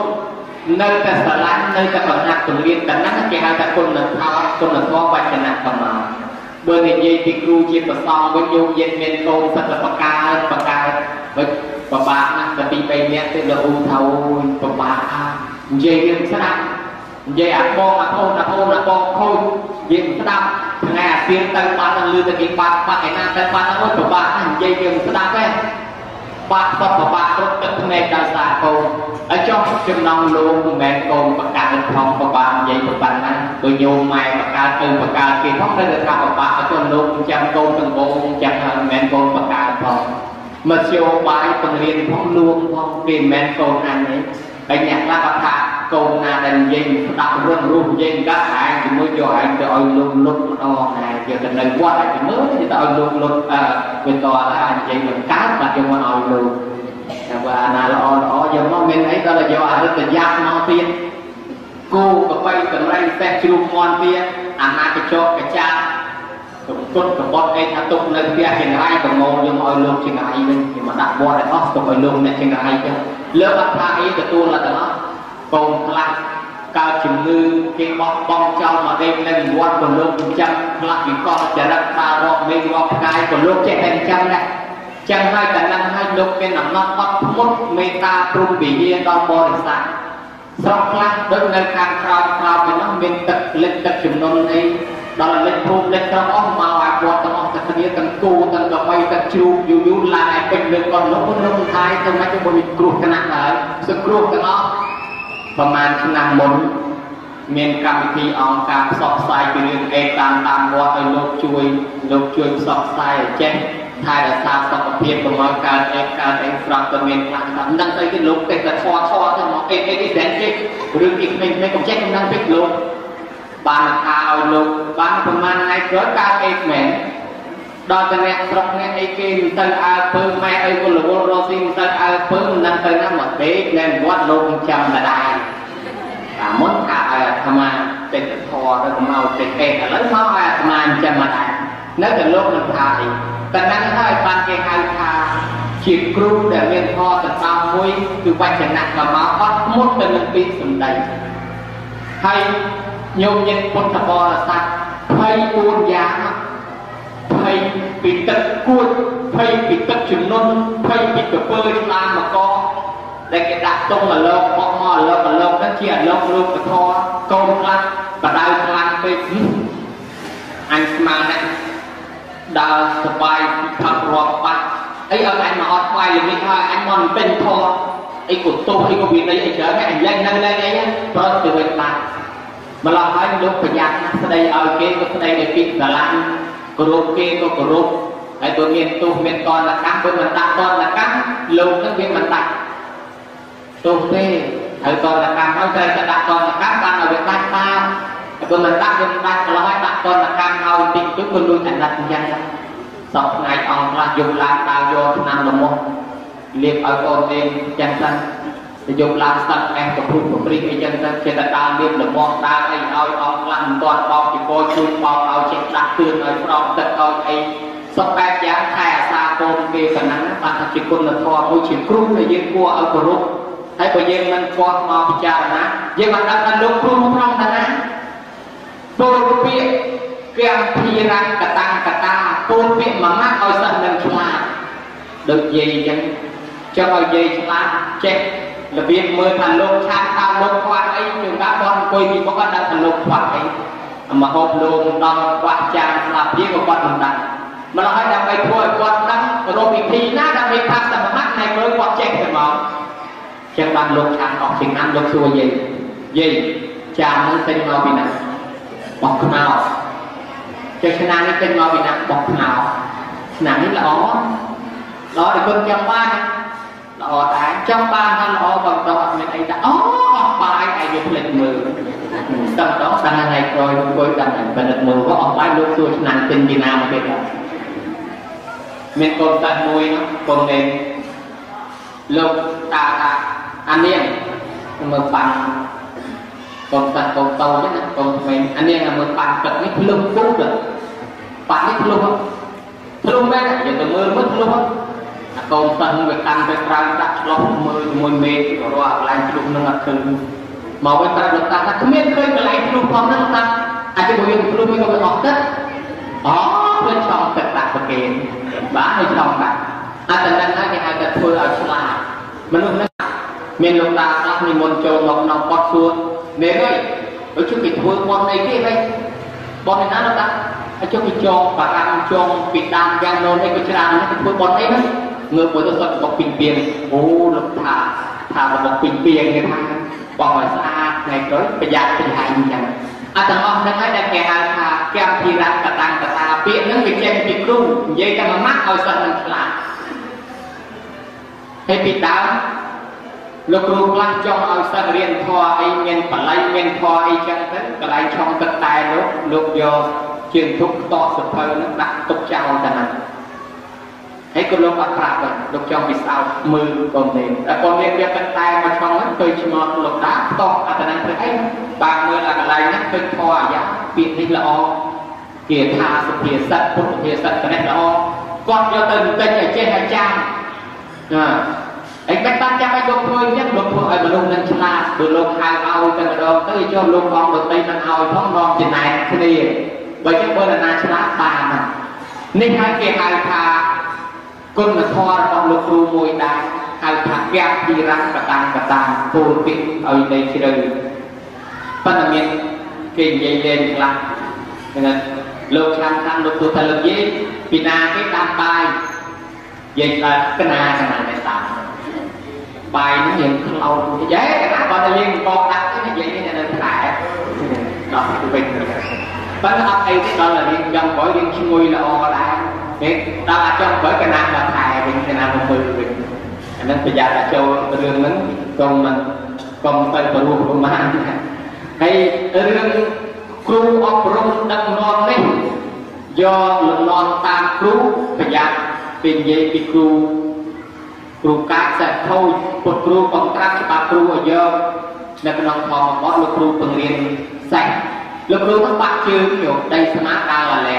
នៅតែស្រឡាញ់នៅតែបង្ហាត់បង្រៀនតែហ្នឹងគេហៅថាគុណធម៌គុណធម៌វចនៈកម្មា បើនិយាយពីគ្រូជាប្រសងវិញយកយិនមានកូនសិទ្ធិបកើតបកើតវិញពិបាកណាស់តែពី3នាក់ទៅលោកអ៊ូថាអូយពិបាកអានិយាយរឿងស្ដាប់និយាយអាបងអាអូនអាអូនអាបងខូចយើងស្ដាប់ថ្ងៃអាសៀនទៅបាត់នឹងលឺតែគេបាត់បាត់ឯណាទៅបាត់អូយពិបាកណាស់និយាយរឿងស្ដាប់ទេ បាក់សពពិបាករត់ទឹកភ្នែកដល់សារកូនហើយចុះចំណងលោកមិនមែនកូនបកាត់ផងបបានិយាយប្របាត់ណាបើញោមម៉ែបកាត់ទៅបកាត់គេផងទៅថាបបាក់ឲ្យចុះលោកចាំកូនទាំងបងចាំមិនមែនកូនបកាត់ផងមធ្យោបាយបង្រៀនផងលួងផងគេមិនមែនកូនអញទេ ហើយអ្នកខ្លះក៏ថាកូនណាដែលនិយាយស្ដាប់រឹងរូបនិយាយកាត់ឯងជាមួយយកឯងទៅឲ្យលុបលុបម្ដងឯងយកទៅនៅវត្តឲ្យមើលទៅឲ្យលុបលុបអឺវាតថានិយាយមិនកើតបាត់យកមកឲ្យលុបតែបើអាណាល្អល្អយកមកមានអីដល់យកអរិទ្ធយ៉ាប់មកទៀតគោកបៃតម្រៃសេះជ្រូកមន់ទៀតអាណាកញ្ចក់កចាកំ ពុតកំបត់អីថាទុកនៅផ្ទះចង្រៃប្រមូលយកឲ្យលោកចង្រៃវិញគេមកដាក់វត្តឲ្យអស់ទុកឲ្យលោកអ្នកចង្រៃចឹងលើអត់ថាអីទទួលទាំងអស់កូនខ្លះកើតជំងឺគេបោះបង់ចោលមកដេកនៅវត្តក៏លោកចិញ្ចឹមខ្លះវិកលចរិតដើររកមេរកផ្កាយក៏លោកចេះតែចិញ្ចឹមដែរចឹងហើយតែនឹងឲ្យលោកមានអំណត់អត់ធ្មត់មេត្តាព្រមវិហារដល់បរិស័ទស្រុកខ្លះដូចនៅខាងក្រោមក្រោមពីនោះមានទឹកលិចទឹកចំនួនអី ដល់លិចព្រមលិចត្រង់អស់មកអាវត្តទាំងអស់តែគ្នាទាំងគូទាំងកបីទាំងជ្រូកយូរយូរឡើងឲ្យពេញលើកគាត់លោកលោកថៃទៅមិនទៅមានគ្រោះថ្នាក់ហើយសឹកគ្រោះទាំងអស់ប្រហែលឆ្នាំមុនមានកម្មវិធីអង្គការផ្សព្វផ្សាយពីរឿងអេតាមតាមវត្តឲ្យលោកជួយលោកជួយផ្សព្វផ្សាយឲ្យចេះថែរក្សាសុខភាពកុំឲ្យកើតអេកើតអេស្រស់ទៅមានខ្លះថាមិនដឹងស្អីទេលោកទេតែធွာធွာទៅមកអេអេនេះតែចេះរឿងនេះក្មេងៗកុំចេះកុំដឹងពេកលោក បានថាឲ្យលោកបានប្រហែលថ្ងៃក្រោយកើតអេមែនដល់តែអ្នកស្រុកអ្នកអីគេមិនទៅអើពើម៉ែអីគុលវលរស់ស៊ីមិនទៅអើពើមិនដឹងទៅណាមកទេនៅវត្តលោកចាំដដែលអាមុនថាឲ្យអាត្មាតិចធរទៅមកតិចអេឥឡូវមកឲ្យអាត្មាចាំមកដែរនៅតែលោកនឹងថាអីតែហ្នឹងហើយបានគេហៅថាជាគ្រូដែលមានធម៌សន្សំមួយគឺវចនៈក៏មកអត់មុតទៅនឹងពីសម្ដីហើយ ញោមញាតិពុទ្ធបរិស័ទ24យ៉ាងភ័យពីទឹកគួចភ័យពីទឹកជំនន់ភ័យពីកពើស្លាមកកដែលគេដាក់ទុំមកលោកបោះមកលោកមកលោកហ្នឹងជាអលោករូបធរកូនខ្លះបដៅខ្លាំងពេកអញស្មានណាស់ដើរសបាយផឹករាប់បាត់អីឲ្យអញមកអត់ស្បាយល្មិចហើយអញមកពេញធរអីក៏ទោសអីក៏វាអីអីច្រើនអញលែងនៅលែងអីប្រត់ទៅវិញបាត់ ម្ល៉េះហើយលោកប្រយ័ត្នណាស់ស្ដីឲ្យគេក៏ស្ដីឲ្យពីស្រឡាញ់គោរពគេក៏គោរពហើយបើមានទោសមានតនកម្មបើមិនដាក់តនកម្មលោកនឹងវាមិនដាក់ទោសទេហើយតនកម្មហើយត្រូវតែដាក់តនកម្មបានឲ្យវាដាច់តាមបើមិនដាក់វាមិនដាច់ម្ល៉េះហើយដាក់តនកម្មឲ្យតិចទៅក៏លួចអាណិតអញ្ចឹងសពថ្ងៃអង្គខ្លះយកឡើងដើរយកឆ្នាំលមុះលាបឲ្យកូនទេអញ្ចឹងទៅ ទៅយកឡើងស្ទឹកអេះកពុះកព្រិចអីចឹងទៅចេះតែដើរលៀបលំងដើរអីឲ្យអង្គខ្លះមិនទាន់បោកពីពោជួយបោកឲ្យចេះដាក់ទឿនឲ្យស្រោបទឹកឲ្យអីសពបែបយ៉ាងថែអាសាកូនគេប៉ុណ្ណឹងបានថាជាគុណធម៌មួយជាគ្រូដែលយើងគួរឲ្យគោរពហើយបើយើងមិនគោះមកពិចារណាយើងមិនដឹងថាលោកគ្រូក្នុងតាណាពលពាក្យកម្មភីរៈកតាំងកតាពលពាក្យមួយម៉ាត់ឲ្យសិស្សនឹងឆ្លាតដូចយាយអញ្ចឹងចង់ឲ្យយាយឆ្លាតចេះ របៀបមើលថាលោកឆាតថាលោកខ្វះអីជួនកាលគាត់អង្គុយពីមុខគាត់ដឹងថាលោកខ្វះអីមកហូបលោកដល់ខ្វះចានស្លាប់យើងក៏គាត់មិនដឹងម្ល៉េះហើយដើម្បីធ្វើឲ្យគាត់ដឹងរកវិធីណាដើម្បីផាត់សមហៈថ្ងៃក្រោយគាត់ចេះទៅមកចឹងបានលោកឆានអស់ជាងណាលោកសួរយាយយាយចាននឹងទិញមកពីណាបោះខ្នោចេះឆ្នាំនេះទិញមកពីណាបោះខ្នោឆ្នាំនេះល្អល្អ để con ចាំបាន ល្អដែរចង់បានថាល្អបន្តអត់មានអីដែរអូអស់បាយឯងវាភ្លេចមើលតែម្ដងដល់ថ្ងៃក្រោយអង្គុយដល់ពិនិត្យមើលក៏អស់បាយលោកសួរឆ្នាំទិញពីណាមកទៀតមានកូនតាមួយនោះកូននេនលោកតាថាអានាងមើលបាំងកូនតាកូនតូចណាកូនក្មេងអានាងមើលបាំងទឹកនេះភ្លុំពុះបាំងនេះភ្លុំភ្លុំមែនយើងទៅមើលមើលភ្លុំ កូនសិស្សវាកាន់ទៅក្រៅដាក់ឆ្លោះមើលជាមួយមេឃរាល់កន្លែងជ្រុះនឹងអត់ឃើញមកវិញប្រាប់លោកតាថាគ្មានឃើញកន្លែងជ្រុះផងហ្នឹងតាអាចមកយើងជ្រុះវិញក៏វាអស់ទឹកអូវាឆ្លងទឹកដាក់ប្រគេនបាទឲ្យឆ្លងដាក់អត់តែនឹងហើយគេហៅថាធ្វើឲ្យឆ្លាតមនុស្សហ្នឹងមានលោកតាខ្លះនិមន្តចូលមកក្នុងបត់សួរមេអើយបើជិះគេធ្វើបត់អីគេហីបត់ឯណាលោកតាហើយចុះគេចងបារាំងចងពីដើមយ៉ាងណូនអីក៏ច្រើនគេធ្វើបត់អីហ្នឹង ងើបមួយទៅសឹកបុកពីពីអូលោកថាថារបស់ពីពីគេថាបោះឲ្យស្អាតថ្ងៃក្រោយប្រយ័ត្នប្រយែងអញ្ចឹងអត់ទាំងអស់ហ្នឹងហើយដែលគេហៅថាកែមធីរៈកតាំងកតាពាក្យហ្នឹងវាចេញពីគ្រូនិយាយតែមួយម៉ាត់ឲ្យសិស្សនឹងឆ្លាតហើយពីដើមលោកគ្រូខ្លះចង់ឲ្យសិស្សរៀនធម៌អីមានបល័យមានធម៌អីចឹងទៅកន្លែងឆុងទឹកតែលោកលោកយកជាងទុកតកសភៅហ្នឹងដាក់ទុកចោលតែហ្នឹង ហើយក៏លោកអត់ប្រាប់ដែរលោកចង់ពិសោធន៍មើលកូននេះតែកូននេះវាទឹកតែមកឆុងហ្នឹងឃើញឆ្ងល់លោកដាក់តោះអត្តន័យព្រឹកអីបាទមើលអាកន្លែងហ្នឹងឃើញធម៌អាយ៉ាពាក្យនេះល្អគេថាសុភាសិតពុទ្ធភាសិតកណេះល្អគាត់យកទៅបន្តិចឲ្យចេះឲ្យចាំណាអីមិនបានចាំឲ្យលោកធ្វើអញ្ចឹងលោកធ្វើឲ្យមនុស្សនឹងឆ្លាតព្រោះលោកហៅឲ្យតែម្ដងទៅចុះលោកអង្គដតីមិនឲ្យផងរងចំណែកគ្នាបើចឹងបើណាឆ្លាតបានណានេះហើយគេហៅថា គុណធម៌របស់លោកគ្រូមួយដែរហៅថាកែបពីរៈកតាំកតាពូលពីឲ្យដីជ្រៅប៉ុន្តែមានគេនិយាយលេងខ្លះហ្នឹងលោកឆ្នាំតាមលោកទូថាលោកនិយាយពីណាគេតាមបាយនិយាយថាកណាកណាតែតាមបាយនេះយើងខ្លោចនិយាយកណាបើតែយើងបកដាក់ទៅនិយាយនេះនៅខ្លែដល់ទៅវិញប៉ុន្តែអត់អីទេដល់តែរៀងចង់ក្រោយរៀងឈ្ងុយល្អដែរ នេះដល់អាចង់ក្រោយកណាដល់ខែវិញកណាមកមើលវិញអានឹងប្រយ័ត្នតែចូលរឿងហ្នឹងកុំមិនកុំទៅព្រោះប្រមាណហើយរឿងគ្រូអប់រំដឹកនាំនេះយកលំនាំតាមគ្រូប្រយ័ត្នពីនិយាយពីគ្រូគ្រូកាចសេះខូចពុតគ្រូកំត្រាស់ច្បាប់គ្រូឲ្យយកនៅក្នុងធម្មបទលោកគ្រូបង្រៀនសេះលោកគ្រូទៅបាក់ជើងយកដីស្មាដើរអាលែ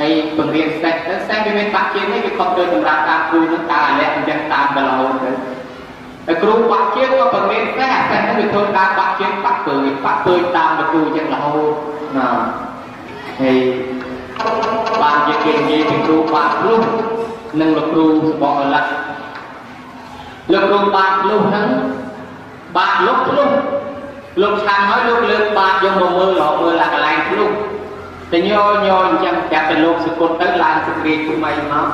ហើយបង្រៀនសេះទៅសេះវាមានបាក់ជើងនេះវាខុសទៅសម្រាប់ការគ្រូនឹងដើរអាលែអញ្ចឹងតាមបលោទៅហើយគ្រូបាក់ជើងក៏បង្រៀនសេះអាសេះនោះវាធ្វើដើរបាក់ជើងបាក់ពើបាក់ពើតាមលោកគ្រូអញ្ចឹងរហូតណាហើយបានជាគេនិយាយពីគ្រូបាក់គ្រូនិងលោកគ្រូសបកអលិតលោកគ្រូបាក់គ្រូហ្នឹងបាក់លោកគ្រូលោកឆាំហើយលោកលើកបាក់យកមកមើលរកមើលអាកន្លែងគ្រូ តែញយញយអញ្ចឹងចាប់តែលោកសគុតទៅឡើងសក្រីថ្មីមក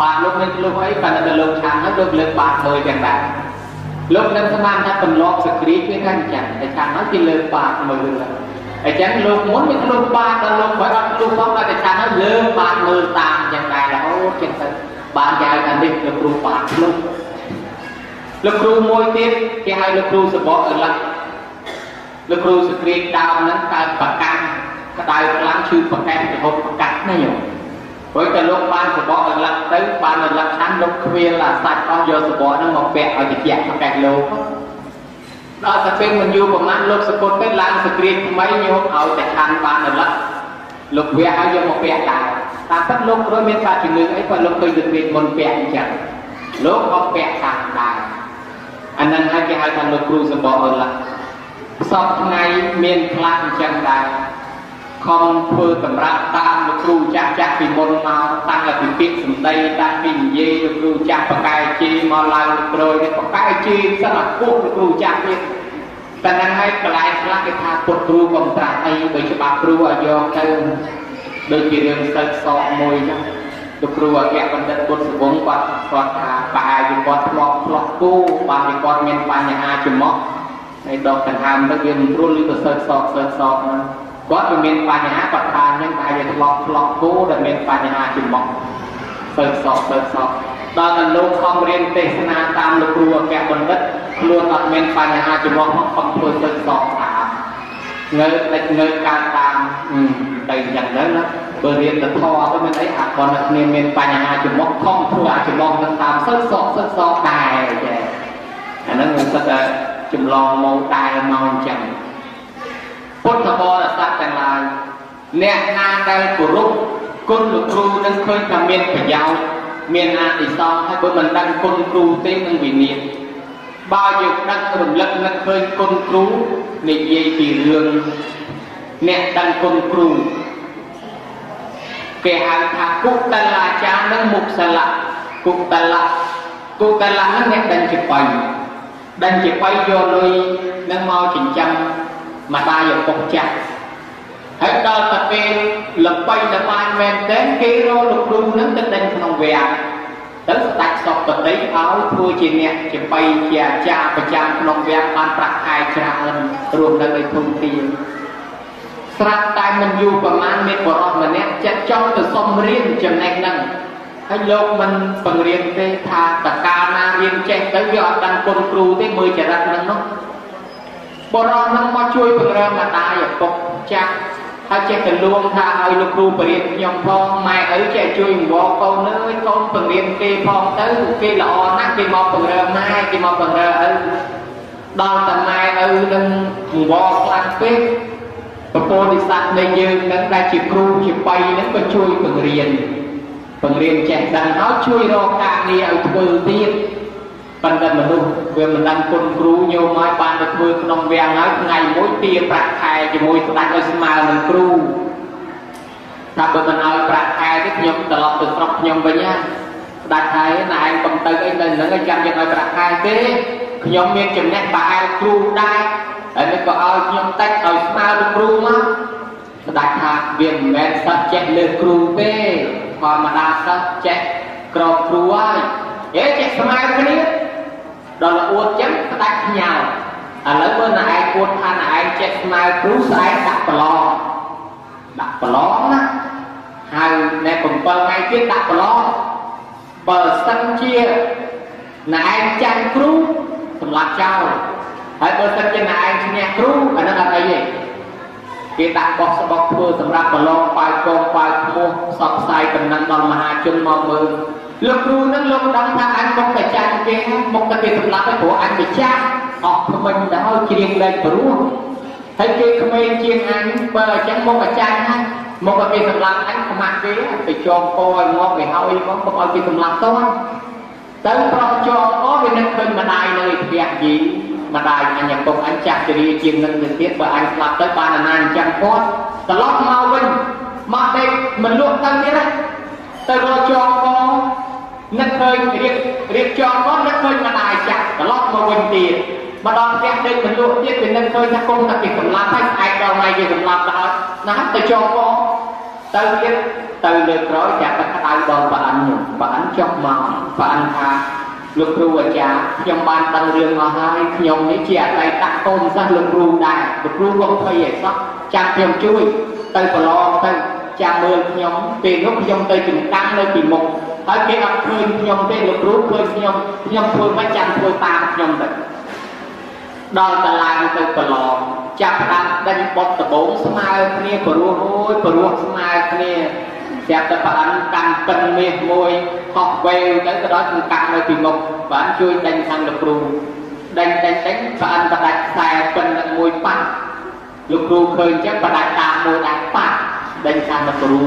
បាក់លោកមានគ្រូអីប៉ុន្តែលោកឆាំហើយលោកលើកបាក់មើលចឹងដែរលោកនឹងស្មានថាទម្លាប់សក្រីវាថាអញ្ចឹងតែឆាំហើយគេលើកបាក់មើលអញ្ចឹងលោកមុនមានលោកបាក់ដល់លោកបើអត់លោកផងតែឆាំហើយលើកបាក់មើលតាមអញ្ចឹងដែររហូតចឹងទៅបានយ៉ាងថានេះលោកគ្រូបាក់លោកលោកគ្រូមួយទៀតគេហៅលោកគ្រូសបកអលិតលោកគ្រូសក្រីដើមហ្នឹងកើតប្រកាស ក្តៅខ្លាំងឈឺប្រកែករហូតប្រកាសណាយោព្រោះតែលោកបានសបកអលិតទៅបានអលិតឆាន់លោកខ្វៀលអាសាច់អស់យកសបកហ្នឹងមកពាក់ឲ្យត្រជាក់ប្រកែកលោកដល់តែពេលមិនយូរប្រហែលលោកសគុតទៅឡើងសក្រីថ្មីយកឲ្យតែឆាន់បានអលិតលោកវាឲ្យយកមកពាក់ដែរតាមពិតលោកគ្រូមានការជំនឿអីបើលោកឃើញសក្រីមុនពាក់អញ្ចឹងលោកក៏ពាក់តាមដែរអានឹងហើយគេហៅថាលោកគ្រូសបកអលិតសពថ្ងៃមានខ្លះអញ្ចឹងដែរ ខំធ្វើសម្រាប់តាមលោកគ្រូចាស់ចាស់ពីមុនមកតាំងពីពាក្យសម្ដីតាំងពីនិយាយលោកគ្រូចាស់បកែជេមកឡើងក្រួយនេះបកែជេសិនអាពុះលោកគ្រូចាស់ទៀតតែហ្នឹងហើយកន្លែងខ្លះគេថាពុតគ្រូកំត្រាស់អីបើច្បាប់គ្រូឲ្យយកទៅដូចជារឿងសិលសកមួយចឹងលោកគ្រូអគ្គបណ្ឌិតពុទ្ធសវងគាត់គាត់ថាប្រហែលជាគាត់ធ្លាប់ធ្លាប់គូបានជាគាត់មានបញ្ហាចំោះហើយដកដង្ហើមទៅវាមិនព្រួលឬក៏សើចសោកសើចសោកហ្នឹង គាត់វាមានបញ្ហាគាត់ថាអញ្ចឹងតែវាធ្លាប់ធ្លាប់គូដែលមានបញ្ហាចំោះសើចសោកសើចសោកដល់តែលោកខំរៀនទេសនាតាមលោកគ្រូអគ្គបណ្ឌិតខ្លួនអត់មានបញ្ហាចំោះមកខំធ្វើសើចសោកតាមងើតិចងើកើតតាមតែអញ្ចឹងទៅណាបើរៀនទៅធေါ်ទៅមានអីអាគាត់នៅគ្នាមានបញ្ហាចំោះខំធ្វើអាចំោះនឹងតាមសើចសោកសើចសោកដែរចេះអាហ្នឹងវាសិតតែចម្លងមកដែរមកអញ្ចឹង ពុទ្ធបរិស័ទទាំងឡាយអ្នកណាដែលគោរពគុណលោកគ្រូនឹងឃើញថាមានប្រយោជន៍មានអានិសង្សហើយបើមិនដឹងគុណគ្រូទេនឹងវិនិច្ឆ័យបើយើងដឹងរំលឹកនឹកឃើញគុណគ្រូនិយាយពីរឿងអ្នកដឹងគុណគ្រូគេហៅថាគុតលាចារនិងមុខសលៈគុតលៈគុតលៈនឹងអ្នកដឹងជាបៃដែលជាបៃយកលុយនឹងមកចិញ្ចឹម ម្ដាយឪពុកចាស់ហើយដល់តែពេលលបៃលបាញមែនតើគេរកលោកគ្រូនឹងទៅដេញក្នុងវគ្គទៅស្ដេចសុបតីឲ្យធ្វើជាអ្នកជាបៃជាអាចារ្យប្រចាំក្នុងវាំងបានប្រាក់ខែច្រើនរួមនៅในធំទានស្រាប់តែមិនយូរប្រហែលមានបរិសម្នាក់ចិត្តចង់ទៅសុំរៀនចំណេះហ្នឹងហើយលោកមិនបង្រៀនទេថាតកាលណារៀនចេះទៅវាអត់ដឹងគុណគ្រូទេមើលចរិតហ្នឹងនោះ បរិសហ្នឹងមកជួយបង្រើម្ដាយឪពុកចាស់ហើយចេះទៅលួងថាឲ្យលោកគ្រូបរៀនខ្ញុំផងម៉ែឪចេះជួយអង្វរកូនអើយកូនបង្រៀនគេផងទៅគេល្អណាស់គេមកបង្រើម៉ែគេមកបង្រើឪដល់តែម៉ែឪនឹងអង្វរខ្លាំងពេកប្រពោធិសត្វនៃយើងនឹងដែលជាគ្រូជាបៃនឹងក៏ជួយបង្រៀនបង្រៀនចេះដឹងហើយជួយរកការងារឲ្យធ្វើទៀត ប៉ុន្តែមនុស្សវាមិនដឹងគុណគ្រូញោមឲ្យបានទៅធ្វើក្នុងវាំងហើយថ្ងៃមួយទាប្រាក់ខែជាមួយស្ដេចឲ្យស្មើនឹងគ្រូថាបើមិនឲ្យប្រាក់ខែទេខ្ញុំត្រឡប់ទៅស្រុកខ្ញុំវិញណាស្ដេចហើយណែឯងកុំទៅអីនៅនឹងឲ្យចាំយើងឲ្យប្រាក់ខែទេខ្ញុំមានចំណេះប្រហែលគ្រូដែរហើយនេះក៏ឲ្យខ្ញុំតិចឲ្យស្មើនឹងគ្រូមកស្ដេចថាវាមិនមែនសិស្សចេះលើគ្រូទេធម្មតាសិស្សចេះក្របគ្រូហើយហេចេះស្មើគ្នា ដល់លអួតចឹងស្ដាច់ផ្ញើឥឡូវមើលណែឯងពួតថាណែឯងចេះស្មើគ្រូស្អែកដាក់ប្រឡងដាក់ប្រឡងណាហើយនៅ7ថ្ងៃទៀតដាក់ប្រឡងបើសិនជាណែឯងចាញ់គ្រូសម្លាប់ចោលហើយបើសិនជាណែឯងឈ្នះគ្រូអានឹងអត់អីទេគេដាក់បោះស្បុកធ្វើសម្រាប់ប្រឡងប៉ាវកងប៉ាវឈ្មោះផ្សព្វផ្សាយដំណឹងដល់មហាជនមកមើល លោកគ្រូនឹងលោកដឹងថាអញមកតែចាញ់គេមកតែគេសម្លាប់ទៅព្រោះអញម្ចាស់អស់ក្មេងដល់ជ្រៀងលែងព្រោះហើយគេក្មេងជាងអញបើអញ្ចឹងមកតែចាញ់ហ្នឹងមកតែគេសម្លាប់អញខ្មាស់គេទៅចងកឲ្យមកគេហើយមកកុំឲ្យគេសម្លាប់តោះទៅប្រោះចងកវានឹងឃើញម្ដាយនៅផ្ទះយីម្ដាយអញពុកអញចាស់ជរាជាងនឹងទៅទៀតបើអញស្លាប់ទៅបានអាណាអញ្ចឹងគាត់ត្រឡប់មកវិញមកដេកមិនលក់ទៅទៀត ទៅរកចងកនឹកឃើញរៀបរៀបចងកនឹកឃើញម្ដាយចាស់ត្រឡប់មកវិញទៀតមកដល់ផ្ទះដេកមិនលក់ទៀតវានឹកឃើញថាគុំតែគេសម្លាប់ហើយស្អែកដល់ថ្ងៃគេសម្លាប់ដល់ណាទៅចងកទៅទៀតទៅលើក្រោយចាក់ទៅក្តៅដល់ប្រអិនប្រអិនចុះមកប្រអិនថាលោកគ្រូអាចារ្យខ្ញុំបានដឹងរឿងអស់ហើយខ្ញុំនេះជាអតីតកូនសិស្សលោកគ្រូដែរលោកគ្រូក៏ភ័យឯសោះចាំខ្ញុំជួយទៅប្រឡងទៅ ចាំមើលខ្ញុំពេលនោះខ្ញុំទៅចំកាំងនៅពីមុខហើយគេអត់ឃើញខ្ញុំទេលោកគ្រូឃើញខ្ញុំខ្ញុំធ្វើមិនចាំធ្វើតាមខ្ញុំទៅដល់តឡើងទៅប្រឡងចាប់ផ្ដើមដេញបុតដបងស្មើគ្នាព្រោះអូយព្រោះស្មើគ្នាស្រាប់តែប្រអិនកាន់ពិនមាសមួយហោះវែវទៅទៅដល់ចង្កាក់នៅពីមុខបានជួយដេញខាងលោកគ្រូដេញដេញដេញប្រអិនបដាច់ខ្សែពិននឹងមួយប៉ាត់លោកគ្រូឃើញចឹងបដាច់តាមមួយដែរប៉ាត់ ដេញខាងលោកគ្រូ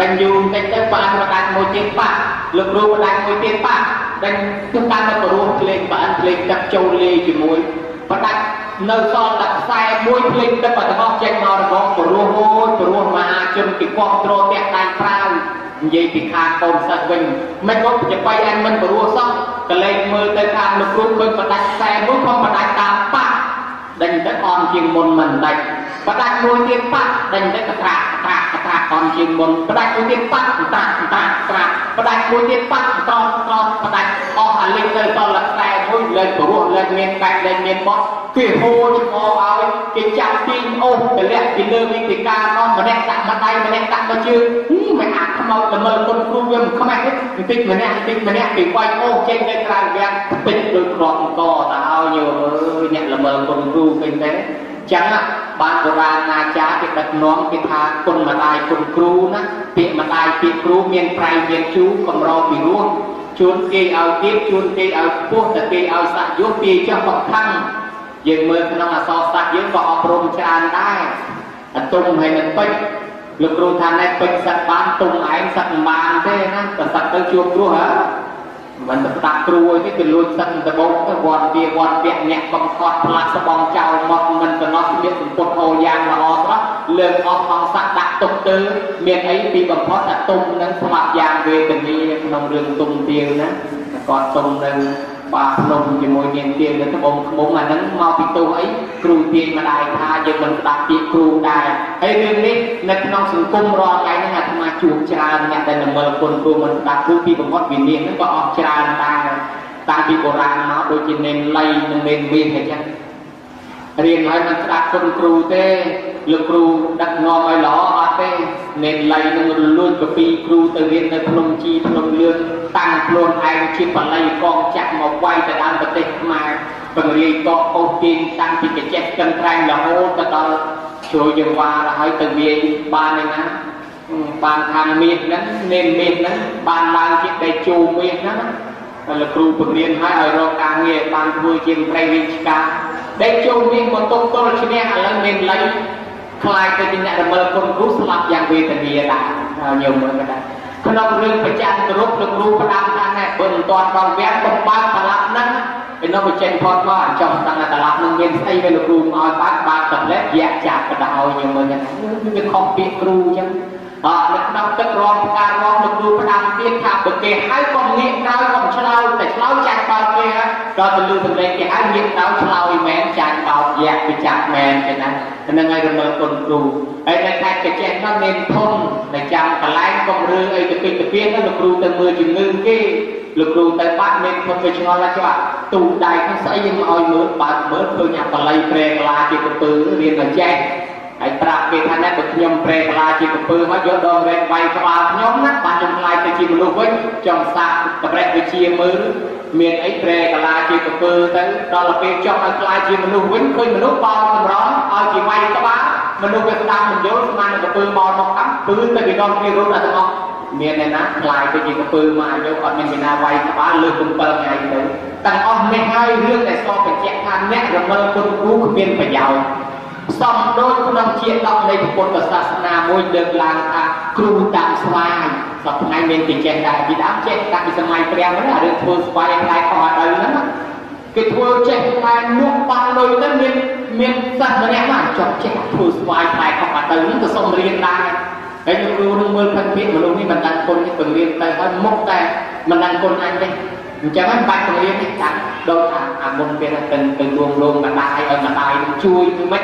ដេញយូរបន្តិចទៅប្រអិនបដាច់មួយទៀតប៉ាត់លោកគ្រូបដាច់មួយទៀតប៉ាត់ដេញទៅតាមលោកគ្រូភ្លេងប្រអិនភ្លេងទឹកចូលលេជាមួយបដាច់នៅសល់តែខ្សែមួយភ្លេងទឹកទាំងអស់ចេញមករងព្រោះអូយព្រោះមហាជនគេគ្រប់គ្រងតាក់តែងប្រាវនិយាយពីខាងកូនសិស្សវិញមិនមកជាបៃអញមិនព្រោះសោះកលែងមើលទៅខាងលោកគ្រូឃើញបដាច់ខ្សែមួយខំបដាច់តាមប៉ាក់ដេញទៅអន់ជាងមុនមិនដាច់ បដាច់មួយទៀតប៉ាក់ដេញទៅកត្រាក់កត្រាក់កត្រាក់អន់ជាងមុនបដាច់មួយទៀតប៉ាក់កត្រាក់កត្រាក់កត្រាក់បដាច់មួយទៀតប៉ាក់ត្រង់ត្រង់បដាច់អស់អាលិចទៅដល់ខ្សែមួយលេងព្រោះលេងមានបែកលេងមានបត់គេហូរចំអឲ្យគេចាប់ទីងអូសទម្លាក់ពីលើវិធីការនោះម្នាក់ដាក់ម្ដាយម្នាក់ដាក់មកជើងមិនអាចខ្មោចល្មើគុណគ្រូវាមិនខ្មាស់ទេបន្តិចម្នាក់បន្តិចម្នាក់គេវាយអូសចេញទៅក្រៅវាំងពេញដោយគ្រាប់អង្គតើឲ្យញោមអើយអ្នកល្មើគុណគ្រូពេញទេ ចឹងបានបុរាណអាចារ្យគេដឹកនាំគេថាគុណម្ដាយគុណគ្រូណាពាក្យម្ដាយពាក្យគ្រូមានប្រៃមានជូរកម្រពីរោះជួនគេឲ្យទៀតជួនគេឲ្យខ្ពស់តែគេឲ្យសាក់យុះពីចុះបង្ខំយើងមើលក្នុងអសរសាស្ត្រយើងក៏អប់រំច្រើនដែរអតុងហើយនឹងពេជ្រលោកគ្រូថាណែពេជ្រសឹកបានទុំឯងសឹកមិនបានទេណាបើសឹកទៅជួបគ្រោះហ៎ មិនទៅស្ដាប់គ្រូទេគេលួចសឹកដបោកទៅវត្តវាវត្តពាក់អ្នកកំខត់ផ្លាក់ស្បងចោលមកមិនកំណត់ស្លៀកសម្ពុតហោយ៉ាងល្អស្រស់លើកអស់ផងស័កដាក់ទុកទៅមានអីពីបំផុតអាទុំនឹងស្លាប់យ៉ាងវេទនាក្នុងរឿងទុំទៀវណាគាត់ទុំនឹង បាទភ្នំជាមួយនាងទាននៅត្បូងឃ្មុំអាហ្នឹងមកពីទោសអីគ្រូទាញម្ដាយថាយើងមិនស្ដាប់ពាក្យគ្រូដែរហើយរឿងនេះនៅក្នុងសង្គមរាល់ថ្ងៃហ្នឹងអាត្មាជួបច្រើនអ្នកដែលល្មើគុណគ្រូមិនស្ដាប់គ្រូពីបំផុតវិនិច្ឆ័យហ្នឹងក៏អស់ច្រើនដែរតាំងពីបុរាណមកដូចជានេនលៃនិងនេនមាសអញ្ចឹងរៀនហើយមិនស្ដាប់គុណគ្រូទេ លោកគ្រូដឹកនាំឲ្យល្អអត់ទេនេនលៃនឹងរលួចកពីគ្រូទៅរៀននៅភ្នំជីភ្នំលឿនតាំងខ្លួនឯងជាបល័យកងចាក់មកវាយទៅដល់ប្រទេសខ្មែរបង្រៀនកកអូសទាញតាំងពីកញ្ចេះកិនត្រែងរហូតទៅដល់ជួយយើងវ៉ាដល់ហើយទៅវាយបានឯណាបានខាងមាសហ្នឹងនេនមាសហ្នឹងបានឡើងជាដេជូមាសហ្នឹងតែលោកគ្រូបង្រៀនឲ្យឲ្យរកការងារបានធ្វើជាប្រៃវិញឆ្កាដេជូមាសមកទុំទល់ឈ្នះឥឡូវនេនលៃ ខ្លាយទៅជាអ្នករមិលគុណគ្រូស្លាប់យ៉ាងវេទនាដែរញោមមើលក៏ដែរក្នុងរឿងប្រចាំគោរពលោកគ្រូផ្ដាំថាណែបើមិនទាន់ដល់វគ្គបំបើកប្រឡាប់ហ្នឹងឯនោះបញ្ចេញផតមកអញ្ចឹងតាំងតែប្រឡាប់ហ្នឹងមានស្អីវិញលោកគ្រូឲ្យបើកបើកតម្លែកយ៉ាក់ចាប់បដោយញោមមើលហ្នឹងវាខុសពាក្យគ្រូអញ្ចឹង អត់នៅក្នុងទឹករំផ្ការំលោកគ្រូផ្ដាំទៀតថាបើគេហៅកុំងាកក្រោយកុំឆ្លើយតែឆ្លើយចាច់បោកគេដល់ទៅលឺសំឡេងគេហៅងាកក្រោយឆ្លើយមែនចាច់បោកយ៉ាក់វាចាក់មែនគេណាហ្នឹងហើយរមើលគុណគ្រូហើយនៅខេត្តកញ្ចេះនោះមានធំដែលចាំកន្លែងកុំរឿងអីទៅពេញទៅពៀនលោកគ្រូទៅមើលជំងឺគេលោកគ្រូទៅបាត់មានធំទៅឆ្ងល់ថាច្បាស់ទូដៃហ្នឹងស្អីយើងឲ្យមើលបើកមើលឃើញអាបល័យព្រែកលាជាកពើរៀនតែចេះ ហើយប្រាប់គេថាណែបើខ្ញុំប្រែកលាជាកំពើមកយកដងរែកវាយក្បាលខ្ញុំណាបាទខ្ញុំខ្លាយទៅជាមនុស្សវិញចង់សាកតម្រេចវិជាមើលមានអីប្រែកលាជាកំពើទៅដល់ពេលចង់ឲ្យខ្លាយជាមនុស្សវិញឃើញមនុស្សបោលតម្រង់ឲ្យគេវាយក្បាលមនុស្សវាស្ដាប់មិនយល់ស្មាននឹងកំពើបោលមកកាប់ពឺទៅគេដល់គ្នារត់ដល់ទាំងអស់មានអ្នកណាខ្លាយទៅជាកំពើមកយកអត់មានវិណាវាយក្បាលលើក7ថ្ងៃទៅទាំងអស់នេះហើយរឿងដែលសបបញ្ជាក់ថាអ្នករមិលគុណគ្រូគ្មានប្រយោជន៍ សំដូចក្នុងជាដកនៃពុទ្ធសាសនាមួយលើកឡើងថាគ្រូតាមស្វាយសប្តាហ៍មានគេចេះដែរពីដើមចេះតាំងពីសម័យព្រះហ្នឹងរឿងធ្វើស្វាយខ្លាយខុសអត់ទៅហ្នឹងគេធ្វើចេះខ្លាយនោះបាំងដូចទៅមានមានសិស្សម្នាក់មកចង់ចេះធ្វើស្វាយខ្លាយខុសអត់ទៅហ្នឹងក៏សុំរៀនដែរហើយលោកគ្រូនឹងមើលផិនភាកមនុស្សនេះមិនដឹងគុណនេះបង្រៀនទៅហើយមុខតែមិនដឹងគុណអញទេ អញ្ចឹងហើយបាច់បង្រៀននេះចាក់ដូចអាអាមុនពេលទៅទៅលួងលងម្ដាយឲ្យម្ដាយនឹងជួយគឺមិន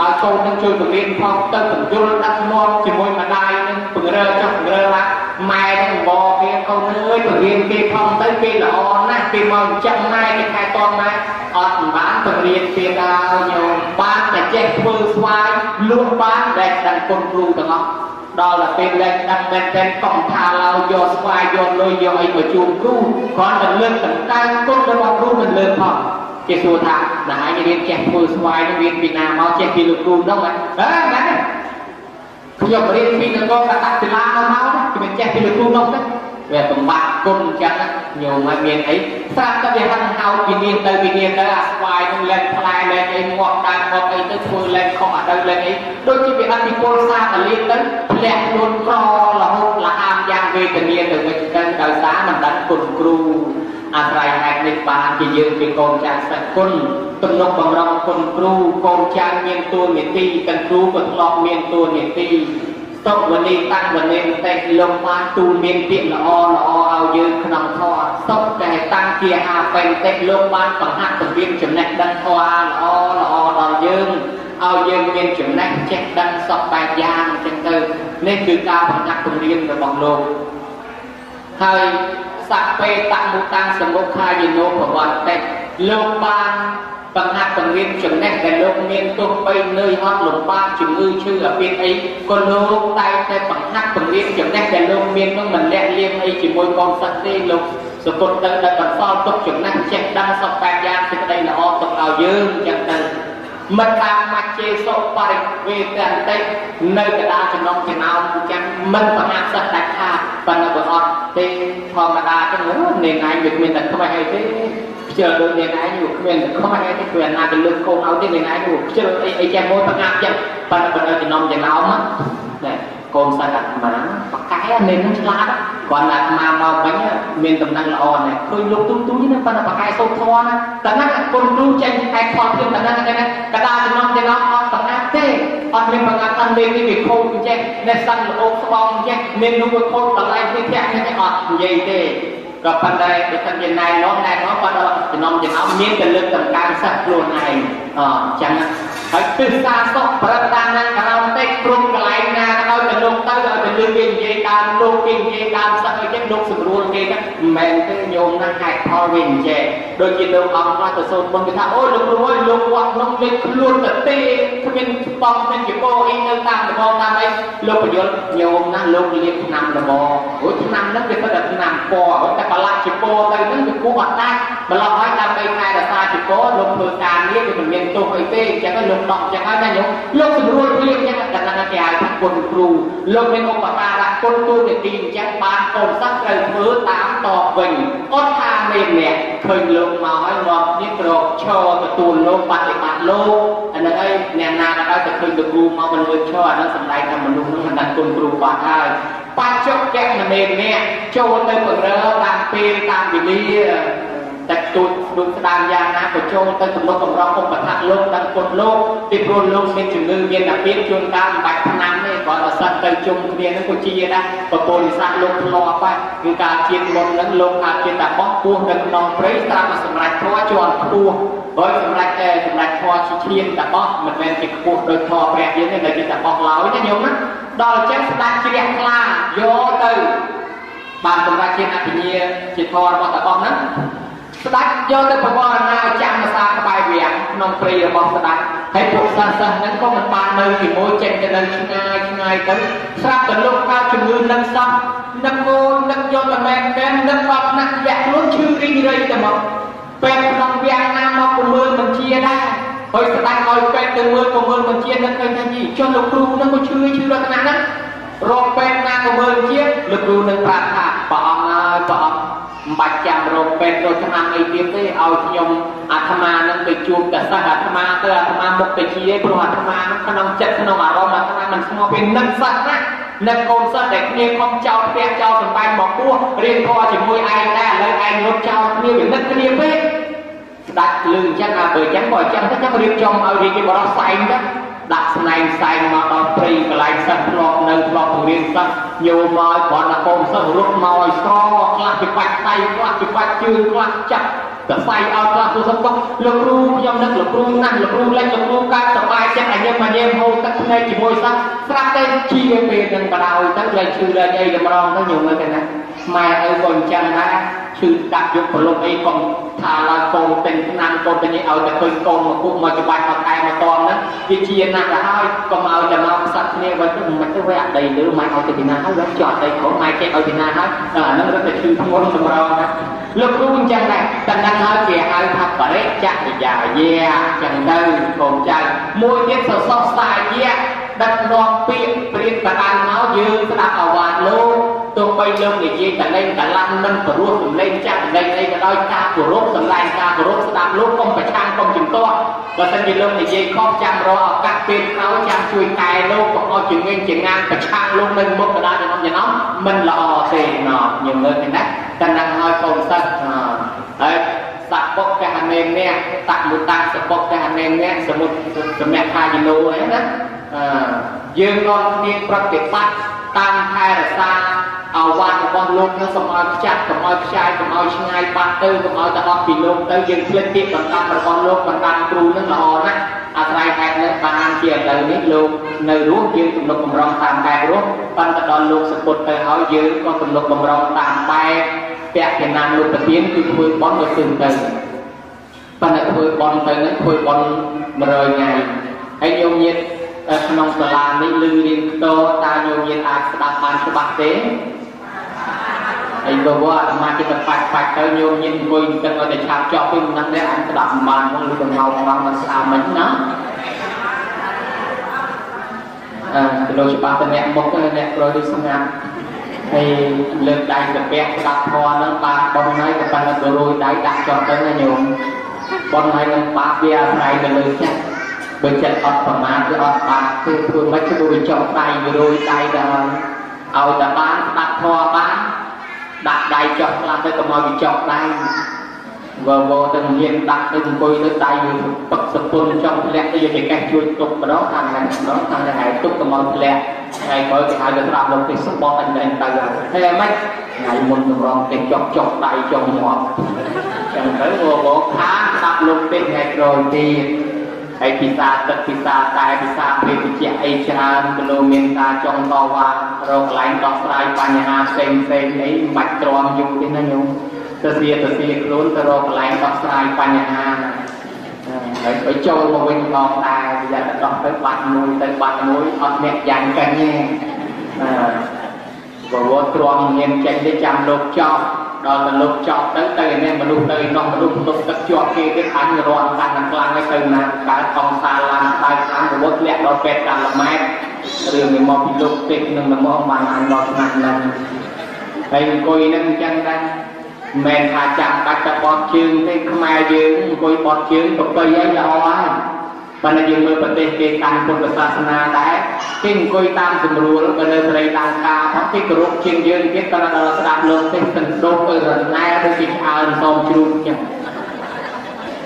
ឲ្យកូននឹងជួយបង្រៀនផងទៅបញ្យលដាក់មាត់ជាមួយម្ដាយនឹងបង្រើចុះបង្រើឡាម៉ែនឹងបបគេកូនអើយបង្រៀនគេផងទៅគេល្អណាស់គេមកចាំម៉ែគេថែទាំម៉ែអត់បានបង្រៀនគេដល់ញោមបានតែចេះធ្វើស្វាយលួចបានដែលដឹងគុណគ្រូទាំងអស់ ដល់តែពេលលែងដឹងមែនតែកុំថាឡើយយកស្វាយយកលុយយកអីមកជូនគ្រូគ្រាន់តែលើកដង្កើងគុណរបស់គ្រូមិនលើកផងគេសួរថាណាឯងរៀនចេះធ្វើស្វាយនឹងរៀនពីណាមកចេះពីលោកគ្រូនោះហ៎មែនទេខ្ញុំរៀនពីនគរកតាសិលាមកមកខ្ញុំចេះពីលោកគ្រូនោះទេ វាបំបត្តិគុណអញ្ចឹងញោមឲ្យមានអីស្រាប់តែវាហត់ហៅវិញ្ញាណទៅវិញ្ញាណទៅអាស្វាយនឹងលែងផ្លែលែងអីងាប់ដើមងាប់អីទៅធ្វើលែងខុសអត់ទៅលែងអីដូចជាវាអត់ពីពលសាកលៀនទៅធ្លាក់ខ្លួនក្ររហូតលះអាមយ៉ាងវេទនាទៅវិញទៅដោយសារមិនដឹងគុណគ្រូអាស្រ័យហេតុនេះបានជាយើងជាកូនចៅសគុណទំនុកបំរុងគុណគ្រូកូនចៅមានតួនាទីទាំងគ្រូក៏ធ្លាប់មានតួនាទី តុវនីតាំងវនីតែលោកបានទូលមានពាក្យល្អល្អឲ្យយើងក្នុងធម៌សុខតែតាំងជាហាបេតិលោកបានបង្ហាត់ពៀនចំណេះដឹងធម៌ល្អល្អដល់យើងឲ្យយើងមានចំណេះចេះដឹងសពបែបយ៉ាងអញ្ចឹងទៅនេះគឺការបង្ហាត់ពរៀនរបស់លោកហើយសัพពេតមុតាំងសមុខាយនោប្រវត្តិតិលោកបាន បង្ហាត់បង្រៀនចំណេះដែលលោកមានទោះបីនឿយហត់លំបាកជំងឺឈឺអាពាហ៍អីក៏លោកតែតែបង្ហាត់បង្រៀនចំណេះដែលលោកមាននោះមិនលាក់លៀមអីជាមួយកូនសិស្សទេលោកសពុតទៅដែលបន្សល់ទុកចំណេះចេះដឹងសពបែបយ៉ាងសេចក្តីល្អទុកឲ្យយើងអញ្ចឹងទៅមិនតាមមច្ឆេសុបរិវេតន្តិនៅកដាចំណុងចំណោមអញ្ចឹងមិនបង្ហាត់សិស្សដាច់ខាតប៉ុ នាងឯងវាគ្មានតែខ្វះអីទេខ្ជិលដូចនាងឯងវាគ្មានតែខ្វះអីទេគឺអាណាទៅលើកកូនឲ្យទេនាងឯងវាខ្ជិលអីអីចេះមួយបង្ហាត់ចឹងប៉ុន្តែបើនៅចំណុងចំណោមណាកូនសិស្សអាត្មាបកែនេះនឹងឆ្លាតគាត់អាត្មាមកវិញមានតំណែងល្អណាស់ឃើញលោកទូទូនេះប៉ុន្តែបកែសូត្រធម៌ណាតែណាគុណគ្រូចេញឯខលខ្ញុំតែណាតែណាកដាចំណងចំណងអត់បង្ហាត់ទេអត់មានបង្ហាត់តាមលេខនេះវាខូចអញ្ចឹងអ្នកសាន់ល្អស្បងអញ្ចឹងមាននោះវាខូចតម្លៃនេះធាក់នេះអត់និយាយទេ ក៏ប៉ុន្តែបើសិនជាណែនាំណែនាំគាត់ដល់ចំណងចំណោមមានតែលើកតម្កើងសិស្សខ្លួនឯងអញ្ចឹងហើយទិសសាសុខប្រដានការ៉ោតិកគ្រប់កន្លែងណាក៏ដោយទៅលោកទៅឲ្យទៅ លើគេនិយាយដើមលោកគេនិយាយដើមសិស្សអីចឹងលោកស្រួលគេហ្នឹងមិនមែនទេញោមណាហេតុផលវាអញ្ចឹងដូចជាលោកអង្គខ្លះទៅសូត្រមន្តគេថាអូលោកគ្រូអើយលោកវត្តនោះលេខខ្លួនទៅទេគ្មានបងគ្មានជីបោអីនៅតាមដបងតាមអីលោកបញ្យល់ញោមណាលោកលៀបឆ្នាំដបងអូឆ្នាំហ្នឹងវាទៅតែឆ្នាំពណ៌តែប្រឡាក់ជីបោទៅហ្នឹងវាគួរអត់ដាច់ម្ល៉េះហើយដើម្បីថែរក្សាជីបោលោកធ្វើការងារវាមិនមានទោសអីទេអញ្ចឹងលោកដកអញ្ចឹងហើយណាញោមលោកស្រួលព្រៀងអញ្ចឹងតែថាគេហៅថាគុណគ្រូលោកមានឧបការៈគុណទូនាទីអញ្ចឹងបានកូនសិស្សត្រូវធ្វើតាមតបវិញអត់ថាមេអ្នកឃើញលោកមកហើយមកនេះក្រកឈរទទួលលោកបប្រតិបត្តិលោកអានឹងអីអ្នកណាក៏ដោយតែឃើញលោកគ្រូមកមិនលួចឈរអានឹងសំដែងថាមនុស្សនឹងមិនដឹងគុណគ្រូបាត់ហើយបាច់ចុកកែមនេនេះចូលទៅពង្រើតាមពេលតាមវេលា តែទូចដូចស្ដាមយ៉ាងណាក៏ចូលទៅទំនុកបំរុងឧបត្ថម្ភលោកដល់ពុទ្ធលោកពីព្រោះលោកមានជំនឿមានអាពាធជួនកាលមិនបាច់ឆ្នាំទេគាត់បើសិនទៅជុំគ្នានឹងក៏ជាដែរពពលនិស័កលោកធ្លាប់ដែរគឺការជាតិមុននឹងលោកអាចជាតាបោះពោះនៅក្នុងព្រៃស្រាប់តែសម្រេចធម៌ជាន់ខ្ពស់បើសម្រេចតែសម្រេចធម៌ជាឈានតាបោះមិនមែនជាខ្ពស់ដោយធម៌ព្រះយើងទេតែជាតាបោះឡើយណាញោមណាដល់អញ្ចឹងស្ដាច់ជ្រះខ្លាយកទៅបានសម្រាប់ជាអភិញាជាធម៌របស់តាបោះហ្នឹង ស្ដេចយកទៅប្រវត្តិណាចាំភាសាក្បែរវាំងក្នុងព្រៃរបស់ស្ដេចហើយពួកសិស្សសិស្សហ្នឹងក៏មិនបាននៅជាមួយចេញទៅនៅឆ្ងាយឆ្ងាយទៅស្រាប់តែលោកកើតជំងឺនឹងសោះនឹកងូននឹកយកតែមែនមែននឹកដល់ថ្នាក់វាក់ខ្លួនឈឺរីងរៃទៅមកពេទ្យក្នុងវាំងណាមកប្រមើលមិនជាដែរហើយស្ដេចឲ្យពេទ្យទៅមើលប្រមើលមិនជានឹកឃើញថាយីចុះលោកគ្រូហ្នឹងក៏ឈឺឈឺដល់ថ្នាក់ហ្នឹងរកពេទ្យណាក៏មើលជាលោកគ្រូនឹងប្រាប់ថាព្រះអង្គហើយព្រះអង្គ មិនបាច់ចាំរកពេទ្យរកឆ្នាំអីទៀតទេឲ្យខ្ញុំអាត្មានឹងទៅជួបតែសិស្សអាត្មាទៅអាត្មាមុខទៅជាព្រោះអាត្មានឹងក្នុងចិត្តក្នុងអារម្មណ៍អាត្មាមិនស្ងប់ពីនឹកសិស្សណានឹកកូនសិស្សដែលគ្នាខំចោលផ្ទះចោលសំបែងមកពោះរៀនធម៌ជាមួយឯងដែរឥឡូវឯងរត់ចោលគ្នាវានឹកគ្នាពេកស្ដាច់លឺអញ្ចឹងអាបើអញ្ចឹងបើអញ្ចឹងទៅចាំរៀបចំឲ្យរាជបរោះសែងទៅ ដាក់ស្នែងផ្សែងមកដល់ព្រៃកន្លែងសិស្សធ្លាប់នៅធ្លាប់បង្រៀនសិស្សញោមមកគ្រាន់តែកូនសិស្សរត់មកឲ្យស្រខ្លះពីបាច់ដៃខ្លះពីបាច់ជើងខ្លះចាប់កសៃឲ្យខ្លះទូសុំបោះលោកគ្រូខ្ញុំនឹកលោកគ្រូណាស់លោកគ្រូលេចលោកគ្រូកើតសប្បាយចិត្តឲ្យញឹមមកញែមហូរទឹកភ្នែកជាមួយសិស្សស្រាប់តែជាពេលនឹងបដ ாய் ទៅលេចឈឺលេចអីតម្រងទៅញោមនៅតែណា ម៉ែឪក៏អញ្ចឹងដែរឈឺដាក់យកប្រឡប់អីកុំថាឡើយកូនទិញឆ្នាំកូនទិញឲ្យតែឃើញកូនមកពុកមកច្បាច់មកខែមកតហ្នឹងវាជាណាស់ទៅហើយកុំឲ្យតែមកផ្សិតគ្នាវិញទៅមិនទៅវាអដីលើម៉ែឲ្យទៅពីណាហើយវាចោតដីក្រុមម៉ែចេះឲ្យពីណាហើយដល់អាហ្នឹងរត់តែឈឺធ្ងន់សម្រងណាលោកគ្រូអញ្ចឹងដែរតែដឹងហើយគេហៅថាបរិច្ចាយាយាអញ្ចឹងទៅកូនចៅមួយទៀតសសរសាយាដឹកនាំពាក្យព្រៀនបដានមកយើងស្ដាប់អាវាតលោក ទោះបីលោកនិយាយតលេងតឡាំមិនព្រោះសំឡេងចាក់លេងអីក៏ដោយការគោរពសម្ដែងការគោរពស្ដាប់លោកកុំប្រឆាំងកុំជំទាស់បើមិនជាលោកនិយាយខុសចាំរកឱកាសពេលក្រោយចាំជួយកែលោកកុំឲ្យជាងេងជាងានប្រឆាំងលោកនៅមុខកណ្ដាលចំណុំចំណុំមិនល្អទេណោះញើមើលទេណាតែនឹងឲ្យកូនសិស្សហើយសបុកកហនេអ្នកតមុតសបុកកហនេអ្នកសមុទ្រសម្រាប់ថាយនោអីណា យើងនាំគ្នាប្រតិបត្តិតាមថែរក្សាអវត្តរបស់លោកនឹងសូមឲ្យខ្ចាត់កុំឲ្យខ្ចាយកុំឲ្យឆ្ងាយបាត់ទៅកុំឲ្យទៅអស់ពីលោកទៅយើងភ្លេចពាក្យបណ្ដាំរបស់លោកបណ្ដាំគ្រូនឹងល្អណាស់អាស្រ័យហេតុនេះបានជាឥឡូវនេះលោកនៅរស់យើងទំនុកបំរុងតាមបែបរស់ប៉ុន្តែដល់លោកសពុតទៅហើយយើងក៏ទំនុកបំរុងតាមបែបពាក់កណ្ដាលលោកប្រទៀនគឺធ្វើបន់ទៅទៅប៉ុន្តែធ្វើបន់ទៅនឹងធ្វើបន់100ថ្ងៃហើយញោមញាត ក្នុងសាលានេះលឺរៀនខ្ទតើញោមញាតអាចស្ដាប់បានច្បាស់ទេហើយបើអាត្មាជិតបាច់បាច់ទៅញោមញាតអង្គុយទឹកឲ្យតែឆាប់ចប់ពីមិនដឹងទេអញស្ដាប់មិនបានហ្នឹងឬក៏ងោងងមិនស្ដាប់មិនណាអឺទៅលោកច្បាស់ទៅអ្នកមុខអ្នកក្រោយដូចស្ងាត់ហើយលើកដៃកាពះស្ដាប់ធម៌ហ្នឹងបានបងហើយក៏ប៉ុន្តែទៅរួយដៃដាក់ចុះទៅណាញោមបងហើយនឹងបាបវាអាស្រ័យទៅលើចិត្ត បើចិត្តអត់ប្រមាទគឺអត់បានគឺធ្វើមិនគឺវាចុះដៃវារួយដៃដល់ឲ្យតែបានស្ដាប់ធម៌បានដាក់ដៃចុះខ្លះទៅកុំឲ្យវាចុះដៃវវទៅហ៊ានដាក់ទៅអង្គុយទៅដៃវាពឹកសពុនចង់ធ្លាក់ទៅយកឯកេះជួយទុកម្ដងខាងណាម្ដងខាងណាហើយទុកកុំឲ្យធ្លាក់ថ្ងៃមើលគេហៅទៅស្រាប់លោកទេសសបត់អញទៅទៅហើយហ្មងថ្ងៃមុនតម្រងទេចុកចុកដៃចុកមាត់ចឹងទៅបងខានស្ដាប់លោកទេសថ្ងៃក្រោយទៀត ហើយពិសាទឹកពិសាតែពិសាពេលវិជ្ជាអីច្រើនគីឡូមានការចង់តវ៉ារកកន្លែងដោះស្រាយបញ្ហាផ្សេងផ្សេងអីមិនបាច់ទ្រាំយូរទេណាញោមទៅសៀទៅសៀខ្លួនទៅរកកន្លែងដោះស្រាយបញ្ហាហើយទៅចូលមកវិញផងដែរវាទៅដោះទៅបាត់មួយទៅបាត់មួយអត់អ្នកយ៉ាងកាញ់ទេអឺ ព្រោះទ្រាំមានចេញទៅចាំលោកចប់ដល់ទៅលោកចប់ទៅទៅឯនេះមនុស្សទៅនោះមនុស្សទុកទឹកជាប់គេទៀតអញរាន់កាន់ខ្លាំងហើយទៅណាកើតអង្សាឡើងដើរខាងប្រវត្តិធ្លាក់ដល់ពេទ្យកាលម៉ែត្ររឿងនេះមកពីលោកពេទ្យនឹងមកបានអញមកឆ្នាំហ្នឹងហើយអង្គុយនឹងអញ្ចឹងដែរមិនថាចាំបាច់តែបត់ជើងទេខ្មែរយើងអង្គុយបត់ជើងប្រពៃអីល្អហើយ បើតែយើងមើលប្រទេសគេកាន់ពុទ្ធសាសនាដែរគេអង្គុយតាមស្រួលបើនៅស្រីតាមការផងគេគោរពជាងយើងទៀតក៏ដល់ស្ដាប់លោកទេសសណ្ដូកទៅរណែឬគេឆ្អើនសូមជ្រូកចឹង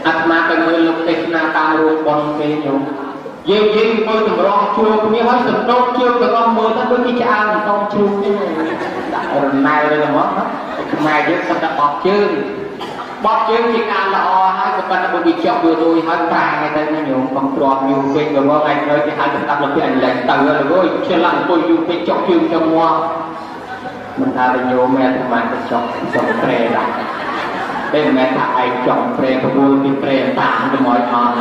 អាត្មាទៅមើលលោកទេសនាតាមរូបបងគេញោមយើងយើងអង្គុយតម្រង់ជួរគ្នាហើយសណ្ដូកជើងទាំងអស់មើលទៅដូចគេឆ្អើនសូមជ្រូកចឹងដាក់រណែទៅហ្មងខ្មែរយើងគាត់តែបត់ជើង បត់ជើងជាការល្អហើយក៏ប៉ុន្តែបើវាចប់វារួយហើយប្រាទៅណាញោមកុំទ្រាំយូរពេកក៏មកថ្ងៃក្រោយគេហៅទៅស្ដាប់លោកពីអញលែងទៅរួយឆ្លាក់អង្គុយយូរពេកចុកជើងចុកមាត់មិនថាតែញោមមែនតែបានទៅចុកចុកប្រែដែរតែមិនមែនថាឯងចុកប្រែប្រមូលពីប្រែតាមទៅមកអត់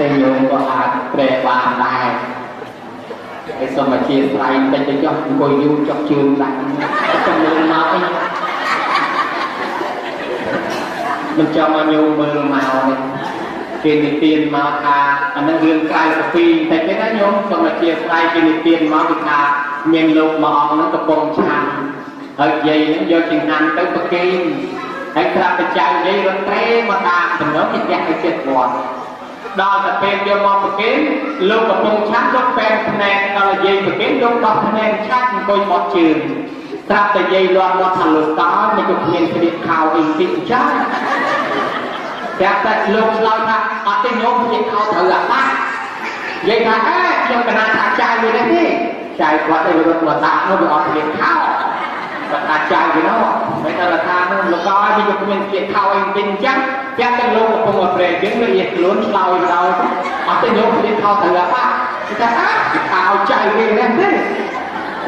តែញោមក៏អាចប្រែបានដែរឯសូមអធិស្ឋានតិចទៅចុះអង្គុយយូរចុកជើងដាក់ចាំមើលមកអី មិនចាំឲ្យញោមមើលមកនេះគេនិទានមកថាអានឹងរឿងក្រៅកាពីតែគេណាញោមសូមអធិស្ឋានគេនិទានមកគឺថាមានលោកមួយអង្គហ្នឹងកំពុងឆាន់ហើយយាយហ្នឹងយកចង្ហាន់ទៅប្រគេនហើយក្រាបបច្ច័យយាយរត់ត្រេមកតាមដំណើរគេចាក់ឲ្យចិត្តវត្តដល់តែពេលយកមកប្រគេនលោកកំពុងឆាន់លោកពេនភ្នែកដល់យាយប្រគេនលោកដោះភ្នែកឆាច់អង្គុយបត់ជើង ត្រាប់តែយាយលាត់មាត់ថាលោកតើមិនក៏គ្មានគ្រៀតខោអីតិចចាប្រាប់តែលោកឆ្លើយថាអត់ទេញោមជាខោត្រូវអាបាក់និយាយថាអេខ្ញុំកណាថាចាយវានេះទេចាយគាត់ទៅរត់មកដាក់នោះវាអត់គ្រៀតខោគាត់ថាចាយវានោះមិនដល់ថានោះលោកក៏ឲ្យវាគ្មានគ្រៀតខោអីតិចអញ្ចឹងប្រាប់តែលោកកំពុងមកប្រែជាងវានិយាយខ្លួនឆ្លើយដល់អត់ទេញោមគ្រៀតខោត្រូវអាបាក់គេថាអើខោចាយវានេះទេ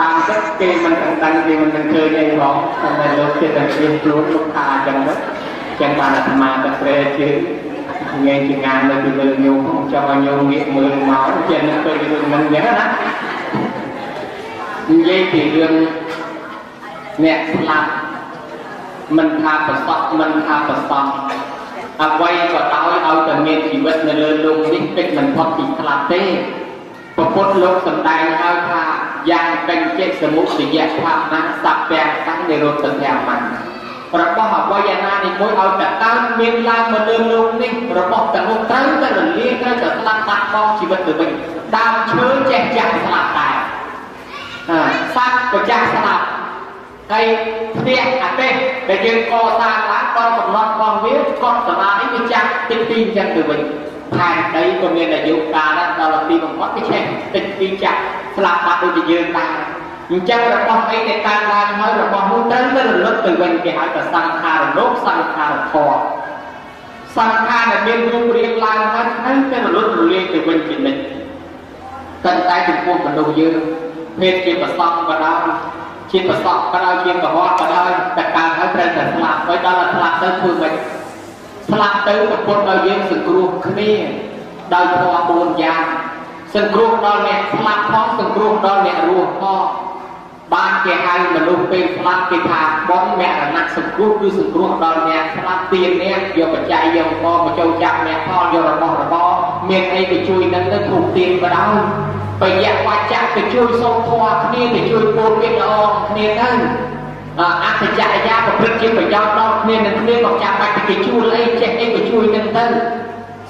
តាមទឹកគេមិនដឹងគេមិនឃើញអីផងតែលោកចិត្តតែជាខ្លួនលោកថាអញ្ចឹងទៅចឹងបានអាត្មាទៅព្រែជើងងាយជាងាននៅពីលើញោមចង់ឲ្យញោមងាកមើលមកចេះនឹងទៅរឿងហ្នឹងចឹងណានិយាយពីរឿងអ្នកស្លាប់មិនថាប្រសពមិនថាប្រសពអ្វីក៏ដោយឲ្យតែមានជីវិតនៅលើលោកនេះពេចមិនផុតពីស្លាប់ទេ ពពុទ្ធលោកសម្ដែងឲ្យថាយ៉ាងកញ្ចេសមុទយៈថាណាសព្វៈសੰនិរោធធម្មៈរបស់អ្វីឯណានេះមួយឲ្យតែកើតមានឡើងមកលើលោកនេះរបស់ទាំងនោះត្រូវតែរលាយត្រូវតែស្លាប់បាត់បង់ជីវិតទៅវិញដើមឈើចេះចាក់ស្លាប់ដែរសត្វក៏ចាក់ស្លាប់ហើយផ្ទះអាទេសដែលយើងកសាងឡើងក៏កំណត់របស់វាកត់សាលានេះវាចាក់តិចទីអញ្ចឹងទៅវិញ ផែនដីក៏មានអាយុកាលដែរដល់ទីបំផុតវាឆេះតិចទីចាក់ស្លាប់បាត់ដូចជាយើងដែរអញ្ចឹងរបស់អីដែលកើតឡើងហើយរបស់នោះត្រូវទៅរលត់ទៅវិញគេហៅថាសង្ខារលោកសង្ខារធម៌សង្ខារដែលមានរូបរាងឡើងហើយត្រូវទៅរលត់រលាយទៅវិញជានិច្ចតែតែចំពោះមនុស្សយើងភេទជាប្រសពក៏ដោយជាប្រសពក៏ដោយជាកុហកក៏ដោយតែកើតហើយត្រូវតែស្លាប់ហើយដល់តែស្លាប់ទៅធ្វើម៉េច ស្លាប់ទៅប្រពន្ធឲ្យយើងសង្គ្រោះគ្នាដោយធម៌4យ៉ាងសង្គ្រោះដល់អ្នកស្លាប់ផងសង្គ្រោះដល់អ្នករស់ផងបានគេហៅមនុស្សពេលស្លាប់គេថាបងមរណៈសង្គ្រោះគឺសង្គ្រោះដល់អ្នកស្លាប់ទៀនអ្នកយកបច្ច័យយកមកមកចូលចាប់អ្នកផលយករបស់របរមានអីទៅជួយនឹងទៅធូបទៀនក៏ដោយបយៈវច្ចៈទៅជួយសូមធម៌គ្នាទៅជួយពោលពាក្យល្អគ្នាទៅ អត្ថចរិយាប្រព្រឹត្តជាប្រយោជន៍ដល់គ្នានឹងគ្នាក៏ចាំបាច់ទៅជួលអីចេះអីក៏ជួយនឹងទៅ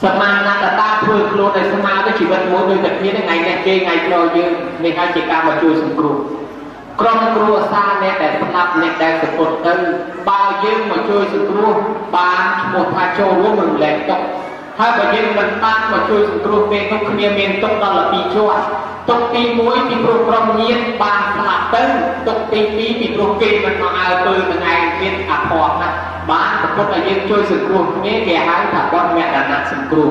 សមាណតតាធ្វើខ្លួនឲ្យស្មើទៅជីវិតមួយដូចតែគ្នាថ្ងៃនេះគេថ្ងៃក្រោយយើងនេះហើយជាការមកជួយសង្គ្រោះក្រុមគ្រួសារអ្នកដែលស្លាប់អ្នកដែលសពុតទៅបើយើងមកជួយសង្គ្រោះបានឈ្មោះថាចូលរួមរំលែកទុក ហើយបើយើងមិនបានមកជួយសង្គ្រោះគេនោះគ្នាមានទុកដល់ពីជាប់ទុកទី1ពីព្រោះក្រុមញាតិបានស្លាប់ទៅទុកទី2ពីព្រោះគេមិនមកអើពើនឹងឯងមានអភ័ព្វណាស់បានប្រពុតឲ្យយើងជួយសង្គ្រោះគ្នាគេហៅថាបនមរណៈសង្គ្រោះ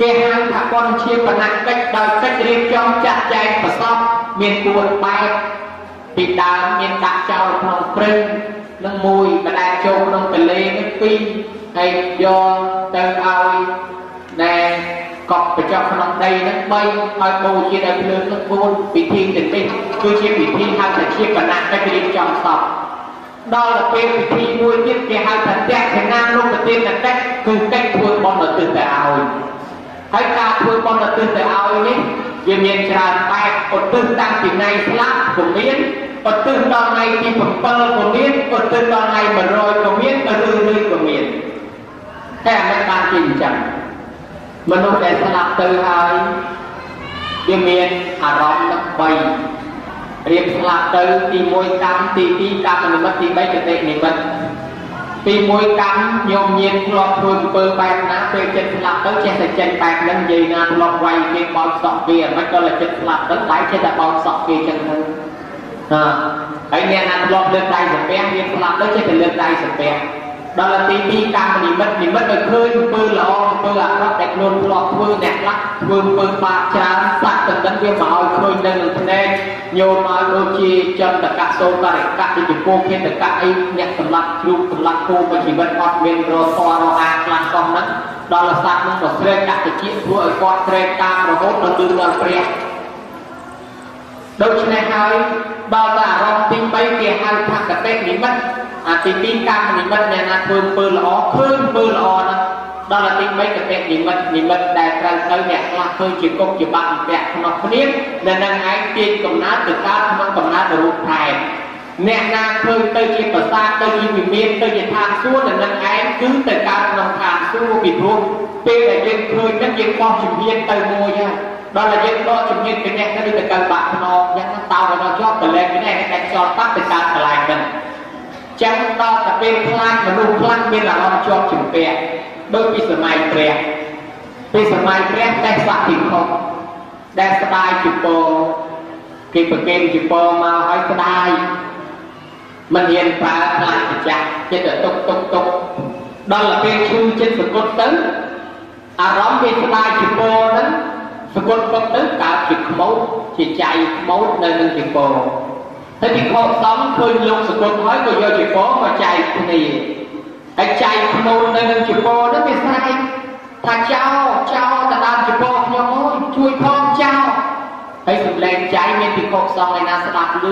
គេហៅថាបនជាបណកិច្ចដោយកិច្ចរៀបចំចាត់ចែងប្រសពមាន4បែបពីដើមមានដាក់ចោលក្នុងព្រឹងនឹងមួយបដែកចូលក្នុងទលេនឹងពីរ ហើយយកទៅឲ្យណែកប់បញ្ចុះក្នុងដីនឹង3ឲ្យបូជាដល់ភ្លើងនឹង4ពិធីទាំងនេះគឺជាពិធីហៅថាជាបណកិច្ចរៀបចំសពដល់ទៅពេលពិធីមួយទៀតគេហៅថាតេខណាលោកប្រទានកិច្ចគឺកិច្ចធ្វើបុណ្យឧទ្ទិសទៅឲ្យហើយការធ្វើបុណ្យឧទ្ទិសទៅឲ្យនេះវាមានច្រើនបែបឧទ្ទិសតាំងពីថ្ងៃស្លាប់ក៏មានឧទ្ទិសដល់ថ្ងៃទី7ក៏មានឧទ្ទិសដល់ថ្ងៃ100ក៏មានឬឬក៏មាន តែមិនបានជាអញ្ចឹងមនុស្សដែលស្លាប់ទៅហើយវាមានអារម្មណ៍នឹង3រៀបស្លាប់ទៅទី1កម្មទី2កម្មនិមិត្តទី3កតិនិមិត្តទី1កម្មញោមញៀនធ្លាប់ធ្វើអំពើបែបណាពេលចិត្តស្លាប់ទៅចេះតែចេញបែបហ្នឹងនិយាយណាធ្លាប់វាយគេបោកសក់គេមិនក៏តែចិត្តស្លាប់ទៅបែបចេះតែបោកសក់គេចឹងទៅណាហើយអ្នកណាធ្លាប់លើកដៃសំពះវាស្លាប់ទៅចេះតែលើកដៃសំពះ ដល់ទី2កម្មនិមិត្តនិមិត្តឲ្យឃើញអំពើល្អអំពើអាក្រក់ដែលខ្លួនធ្លាប់ធ្វើអ្នកខ្លះធ្វើអំពើបាបច្រើនសត្វទាំងនឹងវាមកឲ្យឃើញនៅនឹងភ្នែកញោមឲ្យដូចជាចន្តកៈសូតរិកៈទីចំពោះខេតកៈអីអ្នកសម្លាប់ជ្រូកសម្លាប់គោមួយជីវិតអត់មានរសរអាខ្លះកោះហ្នឹងដល់សត្វនឹងក៏ស្រែកដាក់តិចធ្វើឲ្យគាត់ស្រែកតាមរហូតដល់លឺដល់ព្រះ ដូច្នេះហើយដល់តែអារម្មណ៍ទី3គេហៅថាកតិនិមិត្តអាទី2កម្មនិមិត្តអ្នកណាធ្វើអំពើល្អឃើញអំពើល្អហ្នឹងដល់អាទី3កតិនិមិត្តនិមិត្តដែលត្រូវទៅអ្នកខ្លះឃើញជាគុកជាបាក់ពាក់ក្នុងគ្នាដែលនឹងឯងទាញកំណើតទៅកើតក្នុងកំណើតរូបថែអ្នកណាឃើញទៅជាប្រាសាទទៅជាវិមានទៅជាឋានសួគ៌ដែលនឹងឯងគឺទៅកើតក្នុងឋានសួគ៌ពីព្រោះពេលដែលយើងឃើញហ្នឹងយើងបោះជំហានទៅមួយហើយ ដល់តែយើងដកជំនាញពីអ្នកទៅទៅកើតបាក់ភ្នំអញ្ចឹងតោដល់ជាប់តលែងពីនេះតែខ្យល់ប៉ាត់ទៅកើតកន្លែងហ្នឹងចឹងដល់តែពេលខ្លាចមនុស្សខ្លាំងមានអារម្មណ៍ជាប់ជំពាក់ដូចពីសម័យព្រះពីសម័យព្រះតែសតិខុដែលស្ដាយជាពោគេប្រគេនជាពោមកឲ្យស្ដាយមិនហ៊ានប្រើខ្លាចប្រចាំចិត្តតែទុកទុកទុកដល់ទៅពេលឈឺចិត្តសគុតទៅអារម្មណ៍វាស្ដាយជាពោហ្នឹង សគុតពុកទៅកើតជាខ្មោចជាចៃខ្មោចនៅនឹងជាពោហើយពីខកសំឃើញលោកសគុតហើយក៏យកជាពោមកចែកគ្នាហើយចែកខ្មោចនៅនឹងជាពោហ្នឹងវាស្រែកថាចោចោតដើមជាពោខ្ញុំអើយជួយផងចោហើយសំឡេងចៃមានពីខកសំឯណាស្ដាប់ឮ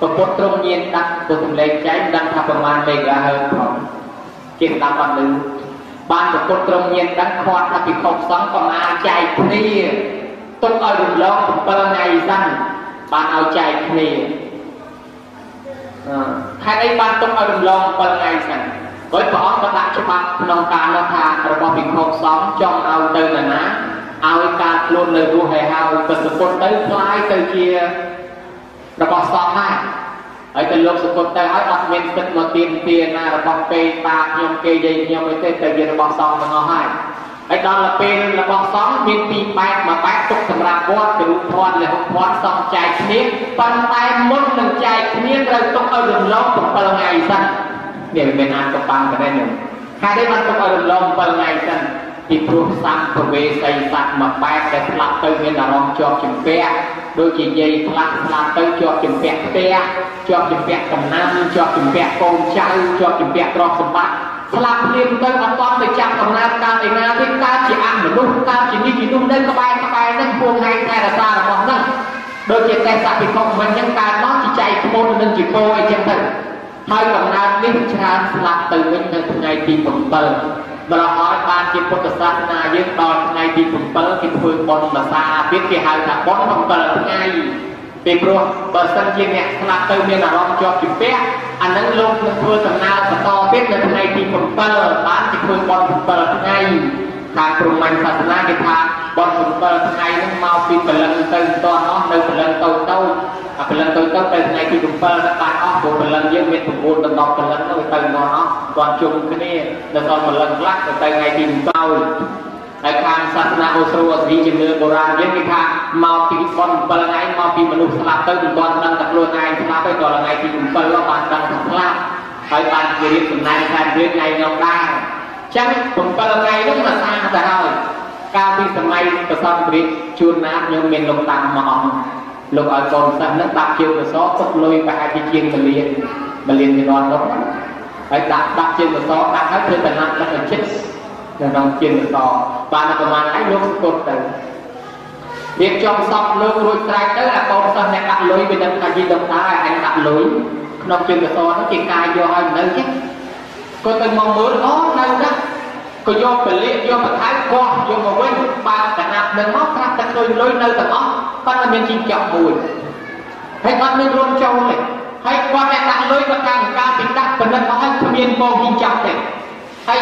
ប្រពុតត្រង់ញៀនដាក់ទៅសំឡេងចៃមិនដឹងថាប្រមាណមេហ្គាហឺតផងជាស្ដាប់អត់ឮ បានប្រពុតត្រង់ញៀនដឹងខាត់ថាពីខកសំក៏មកចែកគ្នាទុកឲ្យរំលង7ថ្ងៃសិនបានឲ្យចែកគ្នាខេត្តអីបានទុកឲ្យរំលង7ថ្ងៃសិនព្រោះព្រះអង្គក៏ដាក់ច្បាប់ក្នុងការនោះថារបស់ភិក្ខុសង្ឃចង់ឲ្យទៅនរណាឲ្យការខ្លួននៅរស់ឲ្យហើយក៏សពុតទៅคล้ายទៅជារបស់សង្ឃដែរ ហើយទៅលោកសពុតទៅហើយអត់មានទឹកមកទៀមទាណារបស់ពេតាខ្ញុំគេយាយខ្ញុំអីទេទៅជារបស់សង្ឃទាំងអស់ហើយហើយដល់ទៅពេលរបស់សង្ឃមានពីរបែបមួយបែបទុកសម្រាប់វត្តទៅរូបភ័ណ្ឌលះភ័ណ្ឌសង្ឃចែកគ្នាប៉ុន្តែមុននឹងចែកគ្នាត្រូវទុកឲ្យរំលង7ថ្ងៃសិននេះមានអានកំបាំងក៏ដែរខ្ញុំហើយ đây បានទុកឲ្យរំលង7ថ្ងៃសិនពីព្រោះសត្វប្រវេសីសត្វមួយបែបដែលស្លាប់ទៅមានអារម្មណ៍ជាប់ជំពាក់ ដូចជាយាយខ្លះស្លាប់ទៅជាប់ជំពាក់ផ្ទះជាប់ជំពាក់កំណាំជាប់ជំពាក់កូនចៅជាប់ជំពាក់ទ្រព្យសម្បត្តិស្លាប់ភ្លាមទៅអត់តទៅចាប់កំណើតកើតឯណាទេកើតជាអមនុស្សកើតជានេះជានោះនៅក្បែរក្បែរហ្នឹងពួកថ្ងៃថែរក្សារបស់ហ្នឹងដូចជាតែសពិភពមិនអញ្ចឹងកើតមកជាចែកខ្មុននឹងជាពោអីចឹងទៅហើយកំណើតនេះច្រើនស្លាប់ទៅវិញនៅថ្ងៃទី7 ម្ល៉េះហើយបានជាពុទ្ធសាសនាយើងដល់ថ្ងៃទី7គេធ្វើបុណ្យភាសាទៀតគេហៅថាបុណ្យ7ថ្ងៃពីព្រោះបើសិនជាអ្នកស្លាប់ទៅមានអារម្មណ៍ជាប់ជំពាក់អានឹងលោកនឹងធ្វើដំណើរបន្តទៀតនៅថ្ងៃទី7បានជាធ្វើបុណ្យ7ថ្ងៃខាងព្រហ្មញ្ញសាសនាគេថាបុណ្យ7ថ្ងៃនឹងមកពីព្រលឹងទៅតោះអស់នៅព្រលឹងតូចតូចអា ព្រលឹងតូចតូចទៅថ្ងៃទី7នឹងបានអស់ព្រោះព្រព្រលឹងយើងមាន9ដល់10ព្រលឹងទៅទៅមកអស់គាត់ជុំគ្នាដល់ដល់ព្រលឹងខ្លះទៅទៅថ្ងៃទី7ហើយខាងសាសនាអូស្រូអស្រីជំនឿបុរាណយើងគេថាមកពីប៉ុន7ថ្ងៃមកពីមនុស្សស្លាប់ទៅមិនទាន់ដឹងតែខ្លួនឯងស្លាប់ទៅដល់ថ្ងៃទី7បានដឹងថាស្លាប់ហើយបានគេរៀបសំណាញ់ថារៀបថ្ងៃនោះដែរចឹង7ថ្ងៃនោះមកសាទៅហើយកាលពីសម័យប្រសពព្រាជជួនណាតខ្ញុំមានលោកតាមកអង្គ លោកឲ្យកូនសិស្សនឹងដាក់ជើងកសោទុកលុយប្រហែលជាជាងមលានមលានជារាល់នោះហើយដាក់ដាក់ជើងកសោដាក់ហើយធ្វើតំណាក់ដាក់ឲ្យចិត្តនៅក្នុងជើងកសោបានតែប្រហែលហើយលោកស្គុតទៅរៀបចំសពលោករួចស្រេចទៅអាកូនសិស្សអ្នកដាក់លុយវានឹងថាជីដុកតាឲ្យអញដាក់លុយក្នុងជើងកសោនោះគេកាយយកឲ្យនៅចឹងគាត់ទៅមកមើលអូនៅណា ក៏យកពលាកយកបន្ថែមកោះយកមកវិញបើកណាត់នឹងមកប្រាប់តែឃើញលុយនៅទាំងអស់ប៉ុន្តែមានជីងចក់មួយហើយអត់មានរួមចូលទេហើយគាត់តែដាក់លុយគាត់តាមការពីដាក់ពិនិត្យមកឲ្យគ្មានមកជីងចក់ទេហើយ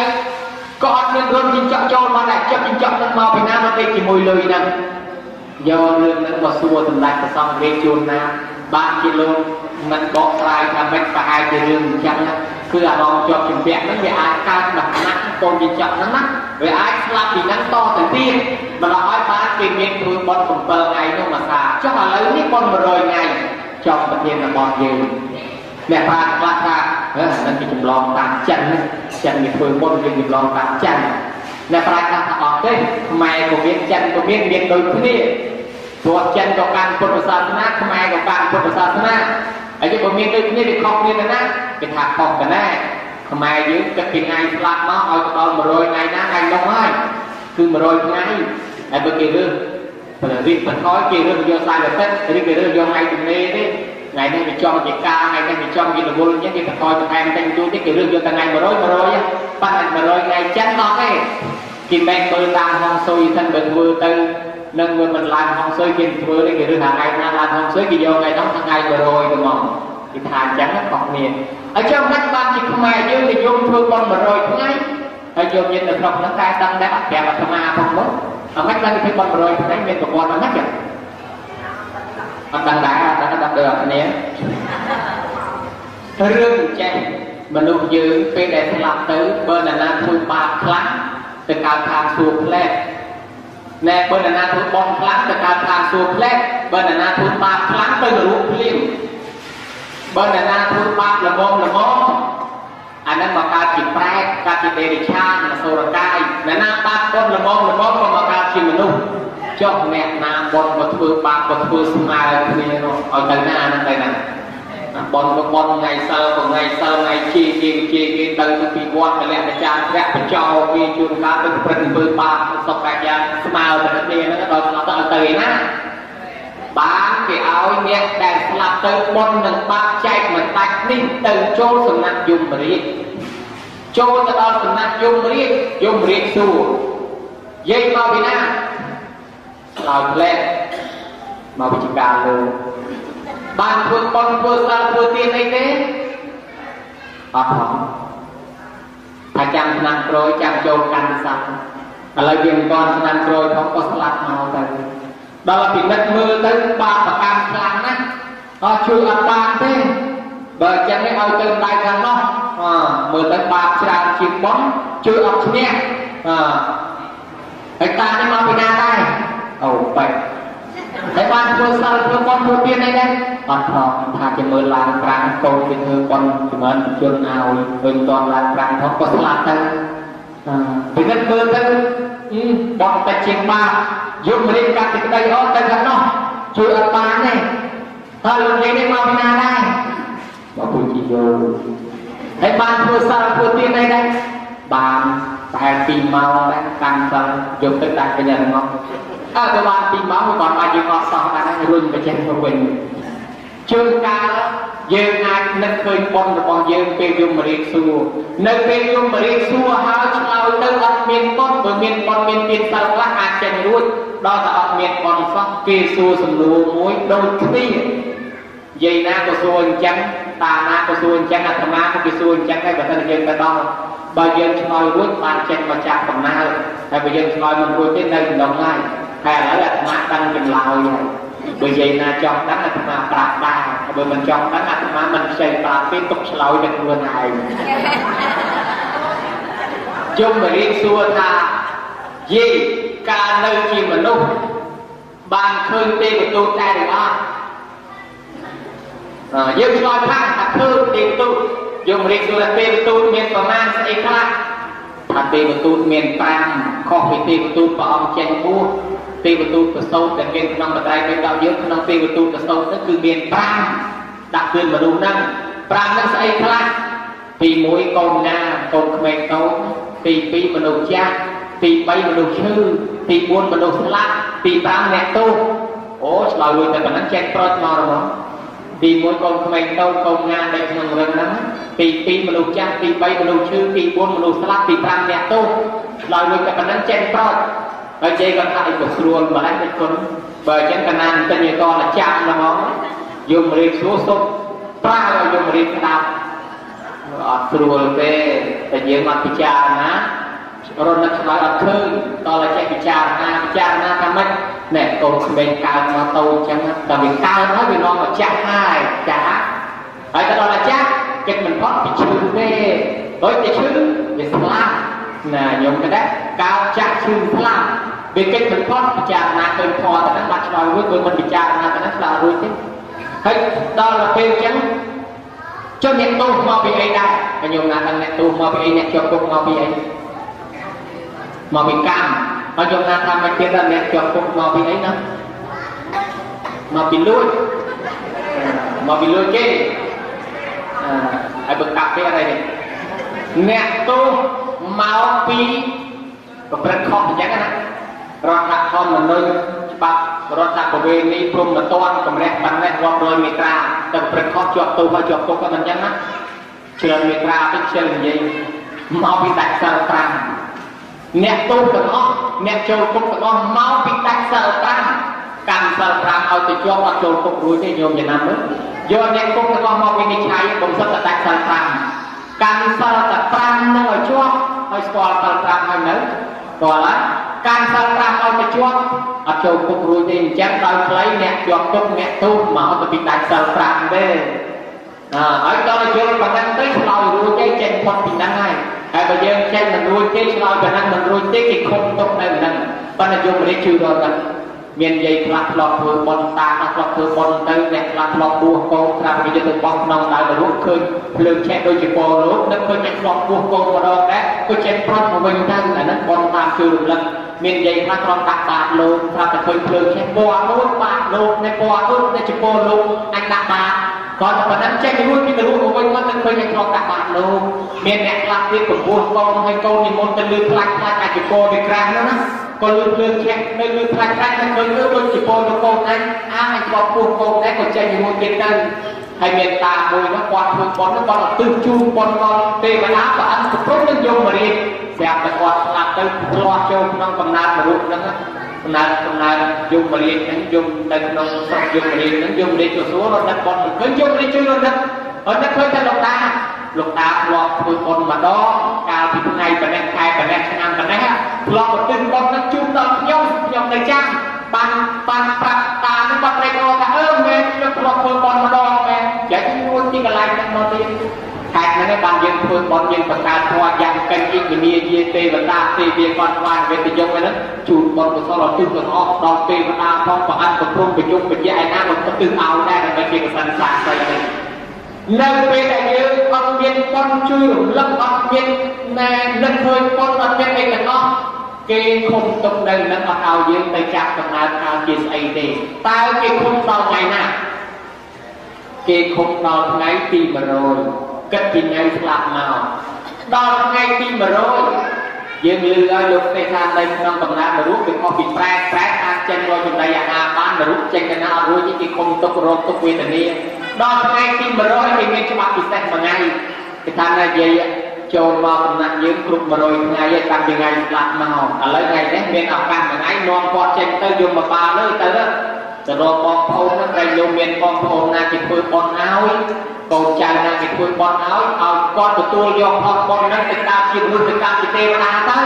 ក៏អត់មានរួមជីងចក់ចូលមកដែរចាប់ជីងចក់នឹងមកពីណាមកទេជាមួយលុយហ្នឹងយករឿងហ្នឹងមកសួរសម្ដេចព្រះសង្ឃរាជជួនណាបានជាលោកមិនបកស្រាយថាមិនប្រហែលជារឿងអញ្ចឹង គឺអារម្មណ៍ជាប់ជំពាក់ហ្នឹងវាអាចកើតដល់ណាស់កូនជាចប់ហ្នឹងណាវាអាចស្លាប់ពីហ្នឹងតទៅទៀតម្ល៉េះឲ្យបានគេមានធ្វើបន់7ថ្ងៃនោះមកសាចុះឥឡូវនេះបន់100ថ្ងៃចប់ប្រធានបទយើងអ្នកប្រាជ្ញខ្លះថាអឺហ្នឹងគេចម្លងតាមចិនចិនគេធ្វើមុនគេចម្លងតាមចិនអ្នកប្រាជ្ញថាអត់ទេខ្មែរក៏មានចិនក៏មានមានដូចគ្នាព្រោះចិនក៏កាន់ពុទ្ធសាសនាខ្មែរក៏កាន់ពុទ្ធសាសនា ហើយយើងក៏មានដូចគ្នាវាខុសគ្នាទៅណាគេថាខុសទៅណាខ្មែរយើងគិតពីថ្ងៃស្លាប់មកឲ្យដល់100ថ្ងៃណាថ្ងៃនោះហើយគឺ100ថ្ងៃហើយបើគេរើសបើរៀបបន្ថយគេរើសយកសាយទឹកឬគេរើសយកថ្ងៃទំនេរទេថ្ងៃនេះវាចំជាការថ្ងៃនេះវាចំជារវល់អញ្ចឹងគេបន្ថយបន្ថែមតែជួនទៀតគេរើសយកតែថ្ងៃ100 100ប៉ុន្តែ100ថ្ងៃចិនអត់ទេគេមិនមើលតាមហងស៊ុយសិនបើធ្វើទៅ នឹងវាមិនឡើងហងស៊ុយគេធ្វើនេះគេរើសថាថ្ងៃណាឡើងហងស៊ុយគេយកថ្ងៃនោះថ្ងៃ100ទៅមកគេថាអញ្ចឹងខុសគ្នាហើយចាំមិនបានជាខ្មែរយើងនិយមធ្វើបន់100ថ្ងៃហើយយកញាតិនៅក្នុងហ្នឹងតែដឹងដែរអត់ប្រាប់អាត្មាផងមកអត់មិនបានធ្វើបន់100ថ្ងៃមានប្រព័ន្ធអត់ណាចាអត់ដឹងដែរអត់ដឹងដឹងដូចគ្នារឿងចេះមនុស្សយើងពេលដែលស្លាប់ទៅបើនរណាធ្វើបាបខ្លាំងទៅកើតខាងសួរផ្លែក ណែបើនរណាធ្វើបន់ខ្លាំងទៅកើតខាងសួរផ្លែកបើនរណាធ្វើបាបខ្លាំងទៅនរកភ្លាមបើអ្នកណាធ្វើបាបល្មមល្មមអានឹងមកកើតជាប្រែតកើតជាដេរិឆានអសុរកាយអ្នកណាបាបបុណ្យល្មមល្មមក៏មកកើតជាមនុស្សចុះអ្នកណាបុណ្យមកធ្វើបាបក៏ធ្វើស្មើគ្នានោះឲ្យទៅណាហ្នឹងទៅណា បនបនថ្ងៃសិលថ្ងៃសិលថ្ងៃជាគេជាគេទៅទៅពីវត្តកលៈចារព្រះបចោគេជួនកាលទៅប្រព្រឹត្តអំពើបាបសុខកាយាស្មើទៅគ្នាហ្នឹងដល់ស្លាប់ទៅទៅឯណាបានគេឲ្យអ្នកដែលស្លាប់ទៅបុណ្យនឹងបាបចែកមិនដាច់នេះទៅចូលសំណាក់យមរាជចូលទៅដល់សំណាក់យមរាជយមរាជសួរយាយមកពីណាឆ្លើយផ្លែកមកវិជ្ជាការលើ បានធ្វើបុណ្យធ្វើសិលធ្វើទានអីទេអត់ផងថាចាំឆ្នាំក្រោយចាំចូលកាន់ស័ក្តិឥឡូវវាមិនទាន់ឆ្នាំក្រោយផងក៏ស្លាប់មកទៅដល់ពិនិត្យមើលទៅបាបប្រកាន់ខ្លាំងណាស់អត់ជួយអត់បានទេបើអញ្ចឹងឲ្យទៅដៃខាងនោះអមើលទៅបាបច្រើនជាងបងជួយអត់ឈ្នះអហើយតានេះមកពីណាដែរអូបែក ហើយបានធ្វើសិលធ្វើបន់ធ្វើទានអីដែរអត់ផងថាជាមើលឡើងប្រាំងកូនវាធ្វើបន់ចម្រើនជនឲ្យឃើញតន់ឡើងប្រាំងផងក៏ស្លាប់ទៅពិនិត្យមើលទៅបន់តែជាងបាបយករៀបកាត់សេចក្តីអត់ទៅខាងនោះជួយអត់បានទេហើយលោកយាយនេះមកពីណាដែរមកពុជិយោហើយបានធ្វើសារធ្វើទៀនអីដែរបានប្រហែល2ម៉ោងដែរកាន់សិលយកទៅដាក់កញ្ញាមក អើទៅបាន2ម៉ោងគាត់អាចយើងអត់សោះដែររុញបច្ចេកទៅវិញជើងកាលយើងអាចនឹកឃើញប៉ុនរបស់យើងពេលយមរាជសួរនៅពេលយមរាជសួរហើយឆ្លើយទៅអត់មានប៉ុនបើមានប៉ុនមានមានសិលខ្លះអាចចេញរួចដល់តែអត់មានប៉ុនសោះគេសួរសំណួរមួយដូចគ្នាយាយណាក៏សួរអញ្ចឹងតាណាក៏សួរអញ្ចឹងអាត្មាក៏គេសួរអញ្ចឹងហើយបើមិនយើងទៅដល់បើយើងឆ្លើយរួចបានចេញមកចាក់ដំណើរហើយបើយើងឆ្លើយមិនរួចទេនៅក្នុងឡើយ ហើយឥឡូវអាត្មាដឹងចម្លើយហើយបើនិយាយណាចង់ដឹងអាត្មាប្រាប់ដែរបើមិនចង់ដឹងអាត្មាមិនខ្ចីប្រាប់ទេទុកឆ្លោយទៅខ្លួនឯងជុំរៀនសួរថាយីកាលនៅជាមនុស្សបានឃើញទេវទូតដែរឬអត់យើងឆ្លើយថាថាឃើញទេវទូតយើងរៀនសួរថាទេវទូតមានប្រមាណស្អីខ្លះថាទេវទូតមាន5ខុសពីទេវទូតព្រះអង្គចេញបួស ទេវទូតប្រសូតដែលមានក្នុងបត្រៃពេលដល់យើងក្នុងទេវទូតប្រសូតនោះគឺមាន5ដាក់គឺមនុស្សហ្នឹង5ហ្នឹងស្អីខ្លះទី1កូនណាកូនក្មេងតូចទី2មនុស្សចាស់ទី3មនុស្សឈឺទី4មនុស្សស្លាប់ទី5អ្នកទោសអូឆ្លើយលួចតែប៉ុណ្ណឹងចេះប្រុចមករហ្មងទី1កូនក្មេងតូចកូនងាដែលក្នុងរឹងហ្នឹងទី2មនុស្សចាស់ទី3មនុស្សឈឺទី4មនុស្សស្លាប់ទី5អ្នកទោសឆ្លើយលួចតែប៉ុណ្ណឹងចេះប្រុច ហើយជ័យគាត់ថាអីក៏ស្រួលម្ល៉េះទេគុណបើអញ្ចឹងកណានទិញឲ្យតតែចាប់ហ្មងយំរៀបសួរសុខប្រើឲ្យយំរៀបស្ដាប់អត់ស្រួលទេតែយើងអត់ពិចារណារត់នឹកឆ្លើយអត់ឃើញដល់តែចេះពិចារណាពិចារណាថាម៉េចណែកូនក្មេងកើតមកតូចអញ្ចឹងតែវាកើតហើយវានាំមកចាស់ហើយចាស់ហើយទៅដល់តែចាស់ចិត្តមិនផុតពីឈឺទេដូចតែឈឺវាស្លាប់ ណាញោមគិតកើតចាស់ឈឺស្លាប់វាកិច្ចមិនផុតពិចារណាឃើញធម៌ទៅហ្នឹងបាត់ឆ្លើយរួចគឺមិនពិចារណាទៅហ្នឹងឆ្លើយរួចទេហើយដល់ទៅពេលអញ្ចឹងចុះអ្នកទោសមកពីអីដែរញោមណាដឹងអ្នកទោសមកពីអីអ្នកជាប់គុកមកពីអីមកពីកម្មហើយខ្ញុំណាថាមកទៀតដល់អ្នកជាប់គុកមកពីអីណាមកពីលួចមកពីលួចគេអឺហើយបើកាប់គេអីនេះអ្នកទោស មកពីប្រព្រឹត្តខុសអញ្ចឹងណារដ្ឋធម្មនុញ្ញច្បាប់រដ្ឋប្រវេណីព្រំមតនកម្រះបណ្ណេះរាប់រយមេត្រាទៅព្រឹត្តខុសជាប់ទោសហើយជាប់គុកក៏មិនអញ្ចឹងណាច្រើនមេត្រាទៅជិលនិយាយមកពីដាច់សិល5អ្នកទោសទាំងអស់អ្នកចូលគុកទាំងអស់មកពីដាច់សិល5កម្មសិល5ឲ្យទៅជាប់អត់ចូលគុករួចទេញោមចំណាំមើលយកអ្នកគុកទាំងអស់មកវិនិច្ឆ័យបំសិតតែដាច់សិល5 កម្មសិលតែ5នឹងឲ្យជាប់ឲ្យស្គាល់សិល5ហើយនៅស្គាល់ហើយកម្មសិល5ឲ្យទៅជាប់អត់ចូលគុករួចទេអញ្ចឹងដោយខ្លីអ្នកជាប់គុកអ្នកទោសមកទៅពីដាច់សិល5ទេអើហើយដល់យល់ប៉ុណ្ណឹងទៅឆ្លោយរួចទេចេញផុតពីហ្នឹងហើយហើយបើយើងចេញមិនរួចទេឆ្លោយប៉ុណ្ណឹងមិនរួចទេគេខុំទុកនៅហ្នឹងប៉ុន្តែយករៀបជឿដល់ហ្នឹង មានយាយខ្លះធ្លាប់ធ្វើបន់តាខ្លះធ្លាប់ធ្វើបន់ទៅអ្នកខ្លះធ្លាប់បួសកូនត្រាប់វាទៅបោះក្នុងដៅរូបឃើញភ្លើងឆេះដូចជាពលលោកនឹកឃើញអ្នកធ្លាប់បួសកូនម្ដងដែរក៏ចេះប្រត់មកវិញទៅអាហ្នឹងបន់តាមជឿរំលឹកមានយាយខ្លះគ្រាន់ដាក់បាតលោកប្រាប់តែឃើញភ្លើងឆេះពណ៌នោះបាតលោកនៃពណ៌នោះនៃជាពលលោកអញដាក់បាតគាត់តែប៉ុណ្ណឹងចេះរួចពីរូបមកវិញគាត់ទៅឃើញតែគ្រាប់ដាក់បាតលោកមានអ្នកខ្លះទៀតកំពុះកូនឲ្យកូននិមន្តទៅលឺខ្លាច់ខ្លាច់អាចពរវាក្រាស់នោះណា ក៏លឺភ្លើងឆេះនៅលឺខ្លាច់ខ្លាច់តែឃើញទៅដូចជាពរទៅកូនអញអាអញគ្រាប់ពោះកូនដែរក៏ចេះរួចទៀតទៅហើយមានតាមួយនោះគាត់ធ្វើប៉ុននោះគាត់ទៅជូនប៉ុនមកទេវតាព្រះអង្គប្រព្រឹត្តនឹងយកមករៀនស្រាប់តែគាត់ស្លាប់ទៅផ្លាស់ចូលក្នុងកំណើតរូបហ្នឹងកំណើតកំណើតយមរាជហ្នឹងយមទៅក្នុងស្រុកយមរាជហ្នឹងយមរាជទៅសួររត់ដឹកប៉ុនឃើញយមរាជជួយរត់ដឹកអត់នឹកឃើញតែលោកតា លោកតាធ្លាប់ធ្វើប៉ុនម្ដងកាលពីថ្ងៃប៉ុណ្ណេះខែប៉ុណ្ណេះឆ្នាំប៉ុណ្ណេះធ្លាប់ទៅប៉ុនហ្នឹងជូនដល់ខ្ញុំខ្ញុំនៅចាំបានបានប្រាប់តានឹងគាត់ត្រេកអរថាអឺមែនខ្ញុំធ្លាប់ធ្វើប៉ុនម្ដងមែនចាច់រួចទីកន្លែងហ្នឹងមកទៀតខេត្តហ្នឹងបានយើងធ្វើបន់យើងបង្កើតធម៌យ៉ាងកិច្ចអ៊ីវិនីយាទេវតាទេវាគាត់បានវេទយកហ្នឹងជូនបន់កុសលទិសទាំងអស់ដល់ទេវតាផងប្រអិនប្រព្រំប្រយុទ្ធពជាឯណាមកទិសឲ្យដែរដើម្បីជាកសិនសាស្ត្រហ្នឹង នៅពេលដែលយើងអត់មានបន់ជួយរំលឹកអត់មានណែនឹកឃើញបន់អត់មានអីទាំងអស់គេឃុំទុកនៅនឹងអត់ឲ្យយើងទៅចាប់កំណើតកើតជាស្អីទេតើគេឃុំដល់ថ្ងៃណាគេឃុំដល់ថ្ងៃទី100គិតពីថ្ងៃស្លាប់មកដល់ថ្ងៃទី100យើងលឺឲ្យលោកទេថានៅក្នុងកំណើតរូបវាខុសពីប្រែប្រែអាចចេញរកចំណីអាហារបានរូបចេញកណាអត់រួចគេឃុំទុករោគទុកវេទនា ដល់ថ្ងៃទី100គេមានច្បាប់ពិសេសមួយថ្ងៃគេថាណាយាយចូលមកកំណាត់យើងគ្រប់100ថ្ងៃហើយតាំងពីថ្ងៃស្លាប់មកឥឡូវថ្ងៃនេះមានឱកាសមួយថ្ងៃនាំគាត់ចេញទៅយកមកបាលលើទៅទៅរកបងប្អូនហ្នឹងតែលោកមានបងប្អូនណាគេធ្វើបន់ឲ្យកូនចៅណាគេធ្វើបន់ឲ្យឲ្យគាត់ទទួលយកផលបន់ហ្នឹងទៅតាមជាមនុស្សទៅតាមជាទេវតាទៅ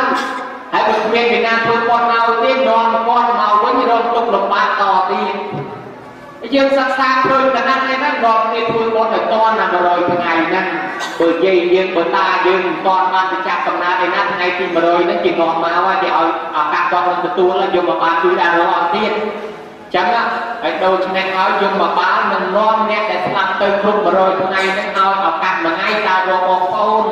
ហើយបើគ្មានវិញ្ញាណធ្វើបន់ឲ្យទេនាំគាត់មកវិញរកទុកលំបាកតទៀត យើងសិក្សាឃើញកណាត់នេះហ្នឹងដល់គ្នាធ្វើបុណ្យឲ្យតន់ណា100ថ្ងៃហ្នឹងបើយាយយើងបើតាយើងមិនតន់បានទៅចាប់កំណើតឯណាថ្ងៃទី100ហ្នឹងគេនាំមកហើយគេឲ្យឱកាសគាត់នឹងទទួលយកមកបានជួយដល់រហទៀតចឹងហើយដូច្នេះហើយយកមកបាននឹងនាំអ្នកដែលស្លាប់ទៅគ្រប់100ថ្ងៃហ្នឹងឲ្យឱកាសមួយថ្ងៃដើររកបងប្អូន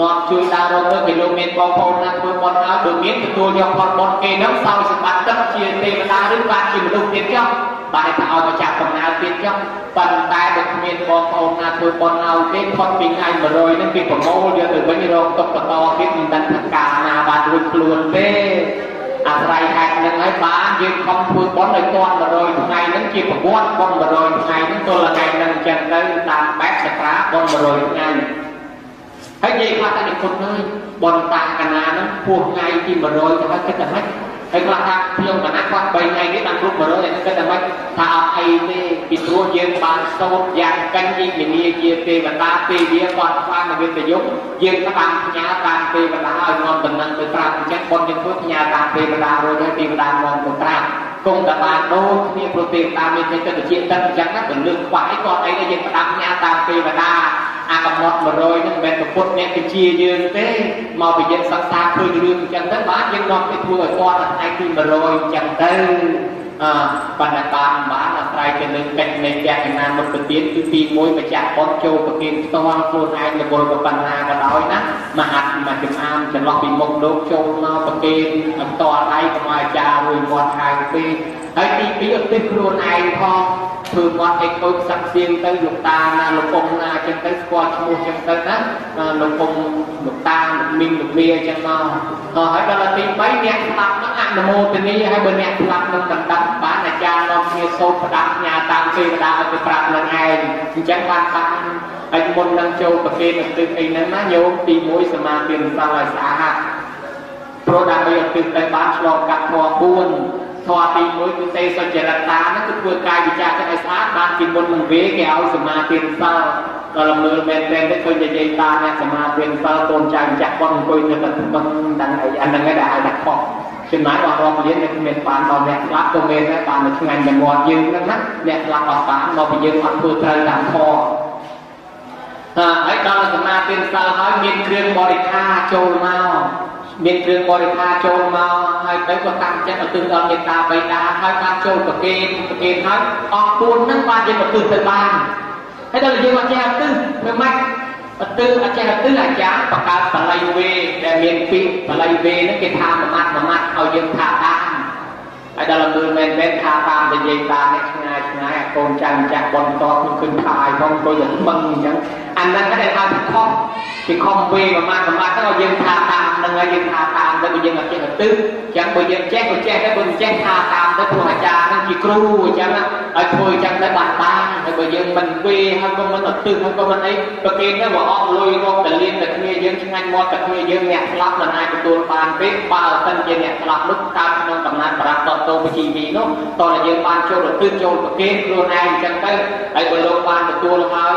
នាំជួយដើររកទៅគេលោកមានបងប្អូនណាធ្វើបុណ្យហើយដូចមានទទួលយកផលបុណ្យគេហ្នឹងសោយសម្បត្តិទឹកជាទេវតាឬបានជាមនុស្សទៀតចុះ បាទថាឲ្យមកចាប់កំណើតទៀតចុះប៉ុន្តែបើគ្មានបងប្អូនណាធ្វើបុណ្យឲ្យទេផុតពីថ្ងៃ100ហ្នឹងគេប្រមូលយកទៅវិញរកទុកបន្តទៀតមិនដឹងថាកាលណាបានរួចខ្លួនទេអាស្រ័យហេតុនឹងហើយបានយើងខំធ្វើបុណ្យឲ្យទាន់100ថ្ងៃហ្នឹងជាប្រវត្តិបុណ្យ100ថ្ងៃហ្នឹងទល់ថ្ងៃហ្នឹងអញ្ចឹងទៅតាមបែបសក្រាបុណ្យ100ថ្ងៃហើយនិយាយខ្លះតែនិគុណហើយបុណ្យតាកណាហ្នឹងពោះថ្ងៃទី100ទៅហើយគិតតែម៉េច ហើយខ្លះថាខ្ញុំកណាគាត់3ថ្ងៃនេះបានគ្រប់100តែគិតតែមិនថាអត់អីទេពីព្រោះយើងបានសូត្រយ៉ាងកិនយិវិនីជាទេវតាទេវាគាត់ស្វានវិទ្យុយើងក៏បានផ្ញើតាមទេវតាឲ្យនាំដំណឹងទៅប្រាប់អញ្ចឹងបុណ្យយើងធ្វើផ្ញើតាមទេវតារួចហើយទេវតានាំទៅប្រាប់គង់តែបានដូចគ្នាព្រោះទេវតាមានចិត្តទៅជាទឹកអញ្ចឹងណាបើលើកខ្វះអីគាត់អីដែលយើងផ្ដាប់ផ្ញើតាមទេវតា អាកំណត់100ហ្នឹងមិនមែនប្រពុតអ្នកទៅជាយើងទេមកពីយើងសិក្សាឃើញរឿងអញ្ចឹងទៅបានយើងនាំទៅធ្វើឲ្យគាត់ថ្ងៃទី100អញ្ចឹងទៅអឺបណ្ឌបានបានអាស្រ័យទៅលើកិច្ចនៃពកណាមុខប្រទៀនគឺទី1ម្ចាស់បុតចូលប្រគិនផ្ទាល់ខ្លួនឯងរវល់ក៏បញ្ហាក៏ដោយណាមហាត់មកចំអាមចន្លោះពីមុខលោកចូលមកប្រគិនផ្ទាល់ដៃកុំឲ្យអាចារ្យរួយមាត់ហៅពេក ហើយទី2ឧទ្ទិសខ្លួនឯងផងធ្វើមាត់អីខូចសាក់សៀងទៅលោកតាណាលោកអ៊ំណាអញ្ចឹងទៅស្គាល់ឈ្មោះអញ្ចឹងទៅណាលោកអ៊ំលោកតាលោកមីងលោកមាអញ្ចឹងមកហើយដល់ទី3អ្នកស្លាប់ហ្នឹងអនុមោទនីហើយបើអ្នកស្លាប់នឹងកណ្ដាប់បានអាចារ្យនាំគ្នាសូត្រផ្ដាប់ផ្ញើតាមទេវតាឲ្យទៅប្រាប់នឹងឯងអញ្ចឹងបានបានហើយមុននឹងចូលប្រគេនឧទ្ទិសអីហ្នឹងណាញោមទី1សមាធិរំសាឲ្យស្អាតព្រោះដើម្បីឧទ្ទិសទៅបានឆ្លងកាត់ធម៌4 ធម៌ទី1គឺទេសុចរិតតាហ្នឹងគឺធ្វើកាយវិចារចិត្តឲ្យស្អាតបានពីមុននឹងវាគេឲ្យសមាធិសិលដល់មើលមែនទេឃើញតែនិយាយតាអ្នកសមាធិសិលកូនចៅម្ចាស់គាត់អង្គុយនៅតែបឹងដឹងអីអាហ្នឹងឯងដែលហៅថាខុសចំណាយរបស់រាប់លានអ្នកគ្មានបានដល់អ្នកស្លាប់ក៏មានដែរបាននៅឆ្ងាញ់តែមាត់យើងហ្នឹងណាអ្នកស្លាប់អត់បានមកពីយើងអត់ធ្វើត្រូវតាមធម៌ហើយដល់សមាធិសិលហើយមានគ្រឿងបរិខាចូលមក មានគ្រឿងបរិខាចូលមកហើយទៅក៏តាំងចិត្តឧទ្ទិសដល់មេត្តាបៃតាហើយបានចូលប្រគេនប្រគេនហើយអស់ពួនហ្នឹងបានយើងឧទ្ទិសទៅបានហើយដល់យើងមកចេះឧទ្ទិសមិនម៉េចឧទ្ទិសអចេះឧទ្ទិសអាចារ្យបង្កើតបល័យវេដែលមានពីបល័យវេហ្នឹងគេថាមួយម៉ាត់មួយម៉ាត់ឲ្យយើងថាតាមហើយដល់មើលមែនមែនថាតាមនិយាយតាមអ្នកឆ្ងាយឆ្ងាយអា កូនចៅម្ចាស់បនតខ្ញុំឃើញថាឲ្យផងអង្គុយតែស្មឹងអញ្ចឹងអាហ្នឹងគេហៅថាខុសគេខំវេប្រមាណប្រមាណទៅឲ្យយើងថាតាមនឹងឲ្យយើងថាតាមទៅយើងអត់ចេះទៅទឹះអញ្ចឹងបើយើងចេះក៏ចេះដែរបើមិនចេះថាតាមទៅព្រោះអាចារ្យហ្នឹងជាគ្រូអញ្ចឹង ឲ្យធ្វើអញ្ចឹងទៅបានបានហើយបើយើងមិនវេហើយក៏មិនអត់ទឹះហើយក៏មិនអីប្រគេនទៅបើអត់លុយរកតលៀនតែគ្នាយើងឆ្ងាញ់មាត់តែគ្នាយើងអ្នកស្លាប់មិនអាចទទួលបានទេបើមិនជាអ្នកស្លាប់នោះកើតក្នុងកំណត់បរិបទតោបជីវីនោះតើយើងបានចូលរទឹះចូលប្រគេនខ្លួនឯងអញ្ចឹងទៅហើយបើលោកបានទទួលហើយ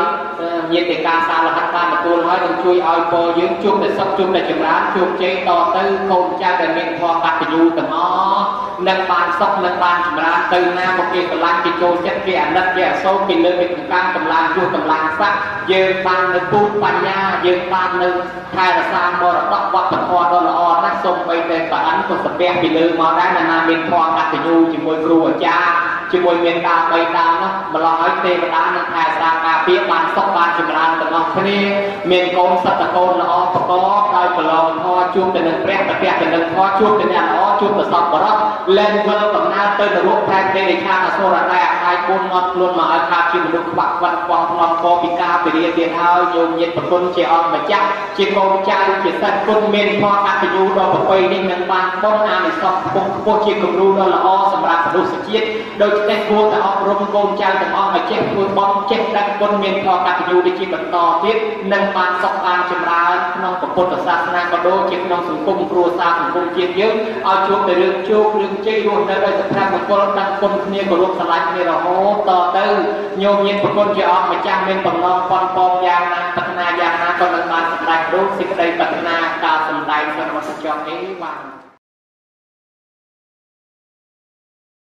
ញាតិការសាលហិតបានទទួលហើយនឹងជួយឲ្យពរយើងជួបតែសុខជួបតែចម្រើនជួបជ័យតទៅកូនចៅដែលមានធម៌កតញ្ញូទាំងអស់នឹងបានសុខនឹងបានចម្រើនទៅណាមកគេស្រឡាញ់គេចូលចិត្តគេអាណិតគេអសូរគេលើកគេកម្លាំងកម្លាំងជួសកម្លាំងស័ក្តិយើងបាននៅពូជបញ្ញាយើងបាននៅថែរក្សាមរតកវប្បធម៌ដ៏ល្អណាស់សូមបីតែប្រអិនក៏ស្ពះពីលើមកដែរណាមានធម៌កតញ្ញូជាមួយគ្រូអាចារ្យ ជាមួយមានតាបីតានោះម្ល៉េះឲ្យទេវតានឹងថែស្រាការពារបានសុខបានចម្រើនទាំងអស់គ្នាមានកូនសត្វតកូនល្អប្រកបដោយប្រឡងធម៌ជួបទៅនឹងព្រះប្រទះទៅនឹងធម៌ជួបទៅអ្នកល្អជួបទៅសពបរិសុទ្ធលែងវិលកំណើតទៅនរកថែទេរិឆានអសុរតែអខាយគុណមកខ្លួនមកឲ្យខាតជាមនុស្សខ្វាក់ខ្វាត់ខ្វងខ្នងកពិការពរិយាទៀតហើយយោមញាតប្រគុណជាអង្គម្ចាស់ជាកូនចៅជាសិទ្ធគុណមានធម៌អត្តយុដល់ប្រពៃនេះនឹងបានបុណ្យអានិសង្សខ្ពង់ខ្ពស់ជាគំរូដ៏ល្អសម្រាប់មនុស្សជាតិដូច្នេះគួរតែអប់រំកូនចៅទាំងអស់ឲ្យចេះធ្វើបុណ្យចេះដឹងគុណមានធម៌កតញ្ញូដូចជាបន្តទៀតនឹងបានសុខបានចម្រើនក្នុងពុទ្ធសាសនាក៏ដូចជាក្នុងសង្គមគ្រួសារសង្គមជាតិយើងឲ្យជួបតែរឿងជោគរឿងជ័យរស់នៅដោយសុភមង្គលដឹងគុណគ្នាគោរពស្រឡាញ់គ្នារហូតតទៅញោមញាតប្រគុណជាអង្គម្ចាស់មានបំណងប៉ុនប៉ងយ៉ាងណាប្រាថ្នាយ៉ាងណាក៏នឹងបានសម្រេចរូបសេចក្តីប្រាថ្នាការសម្ដែងសរវត្តចប់អីបាន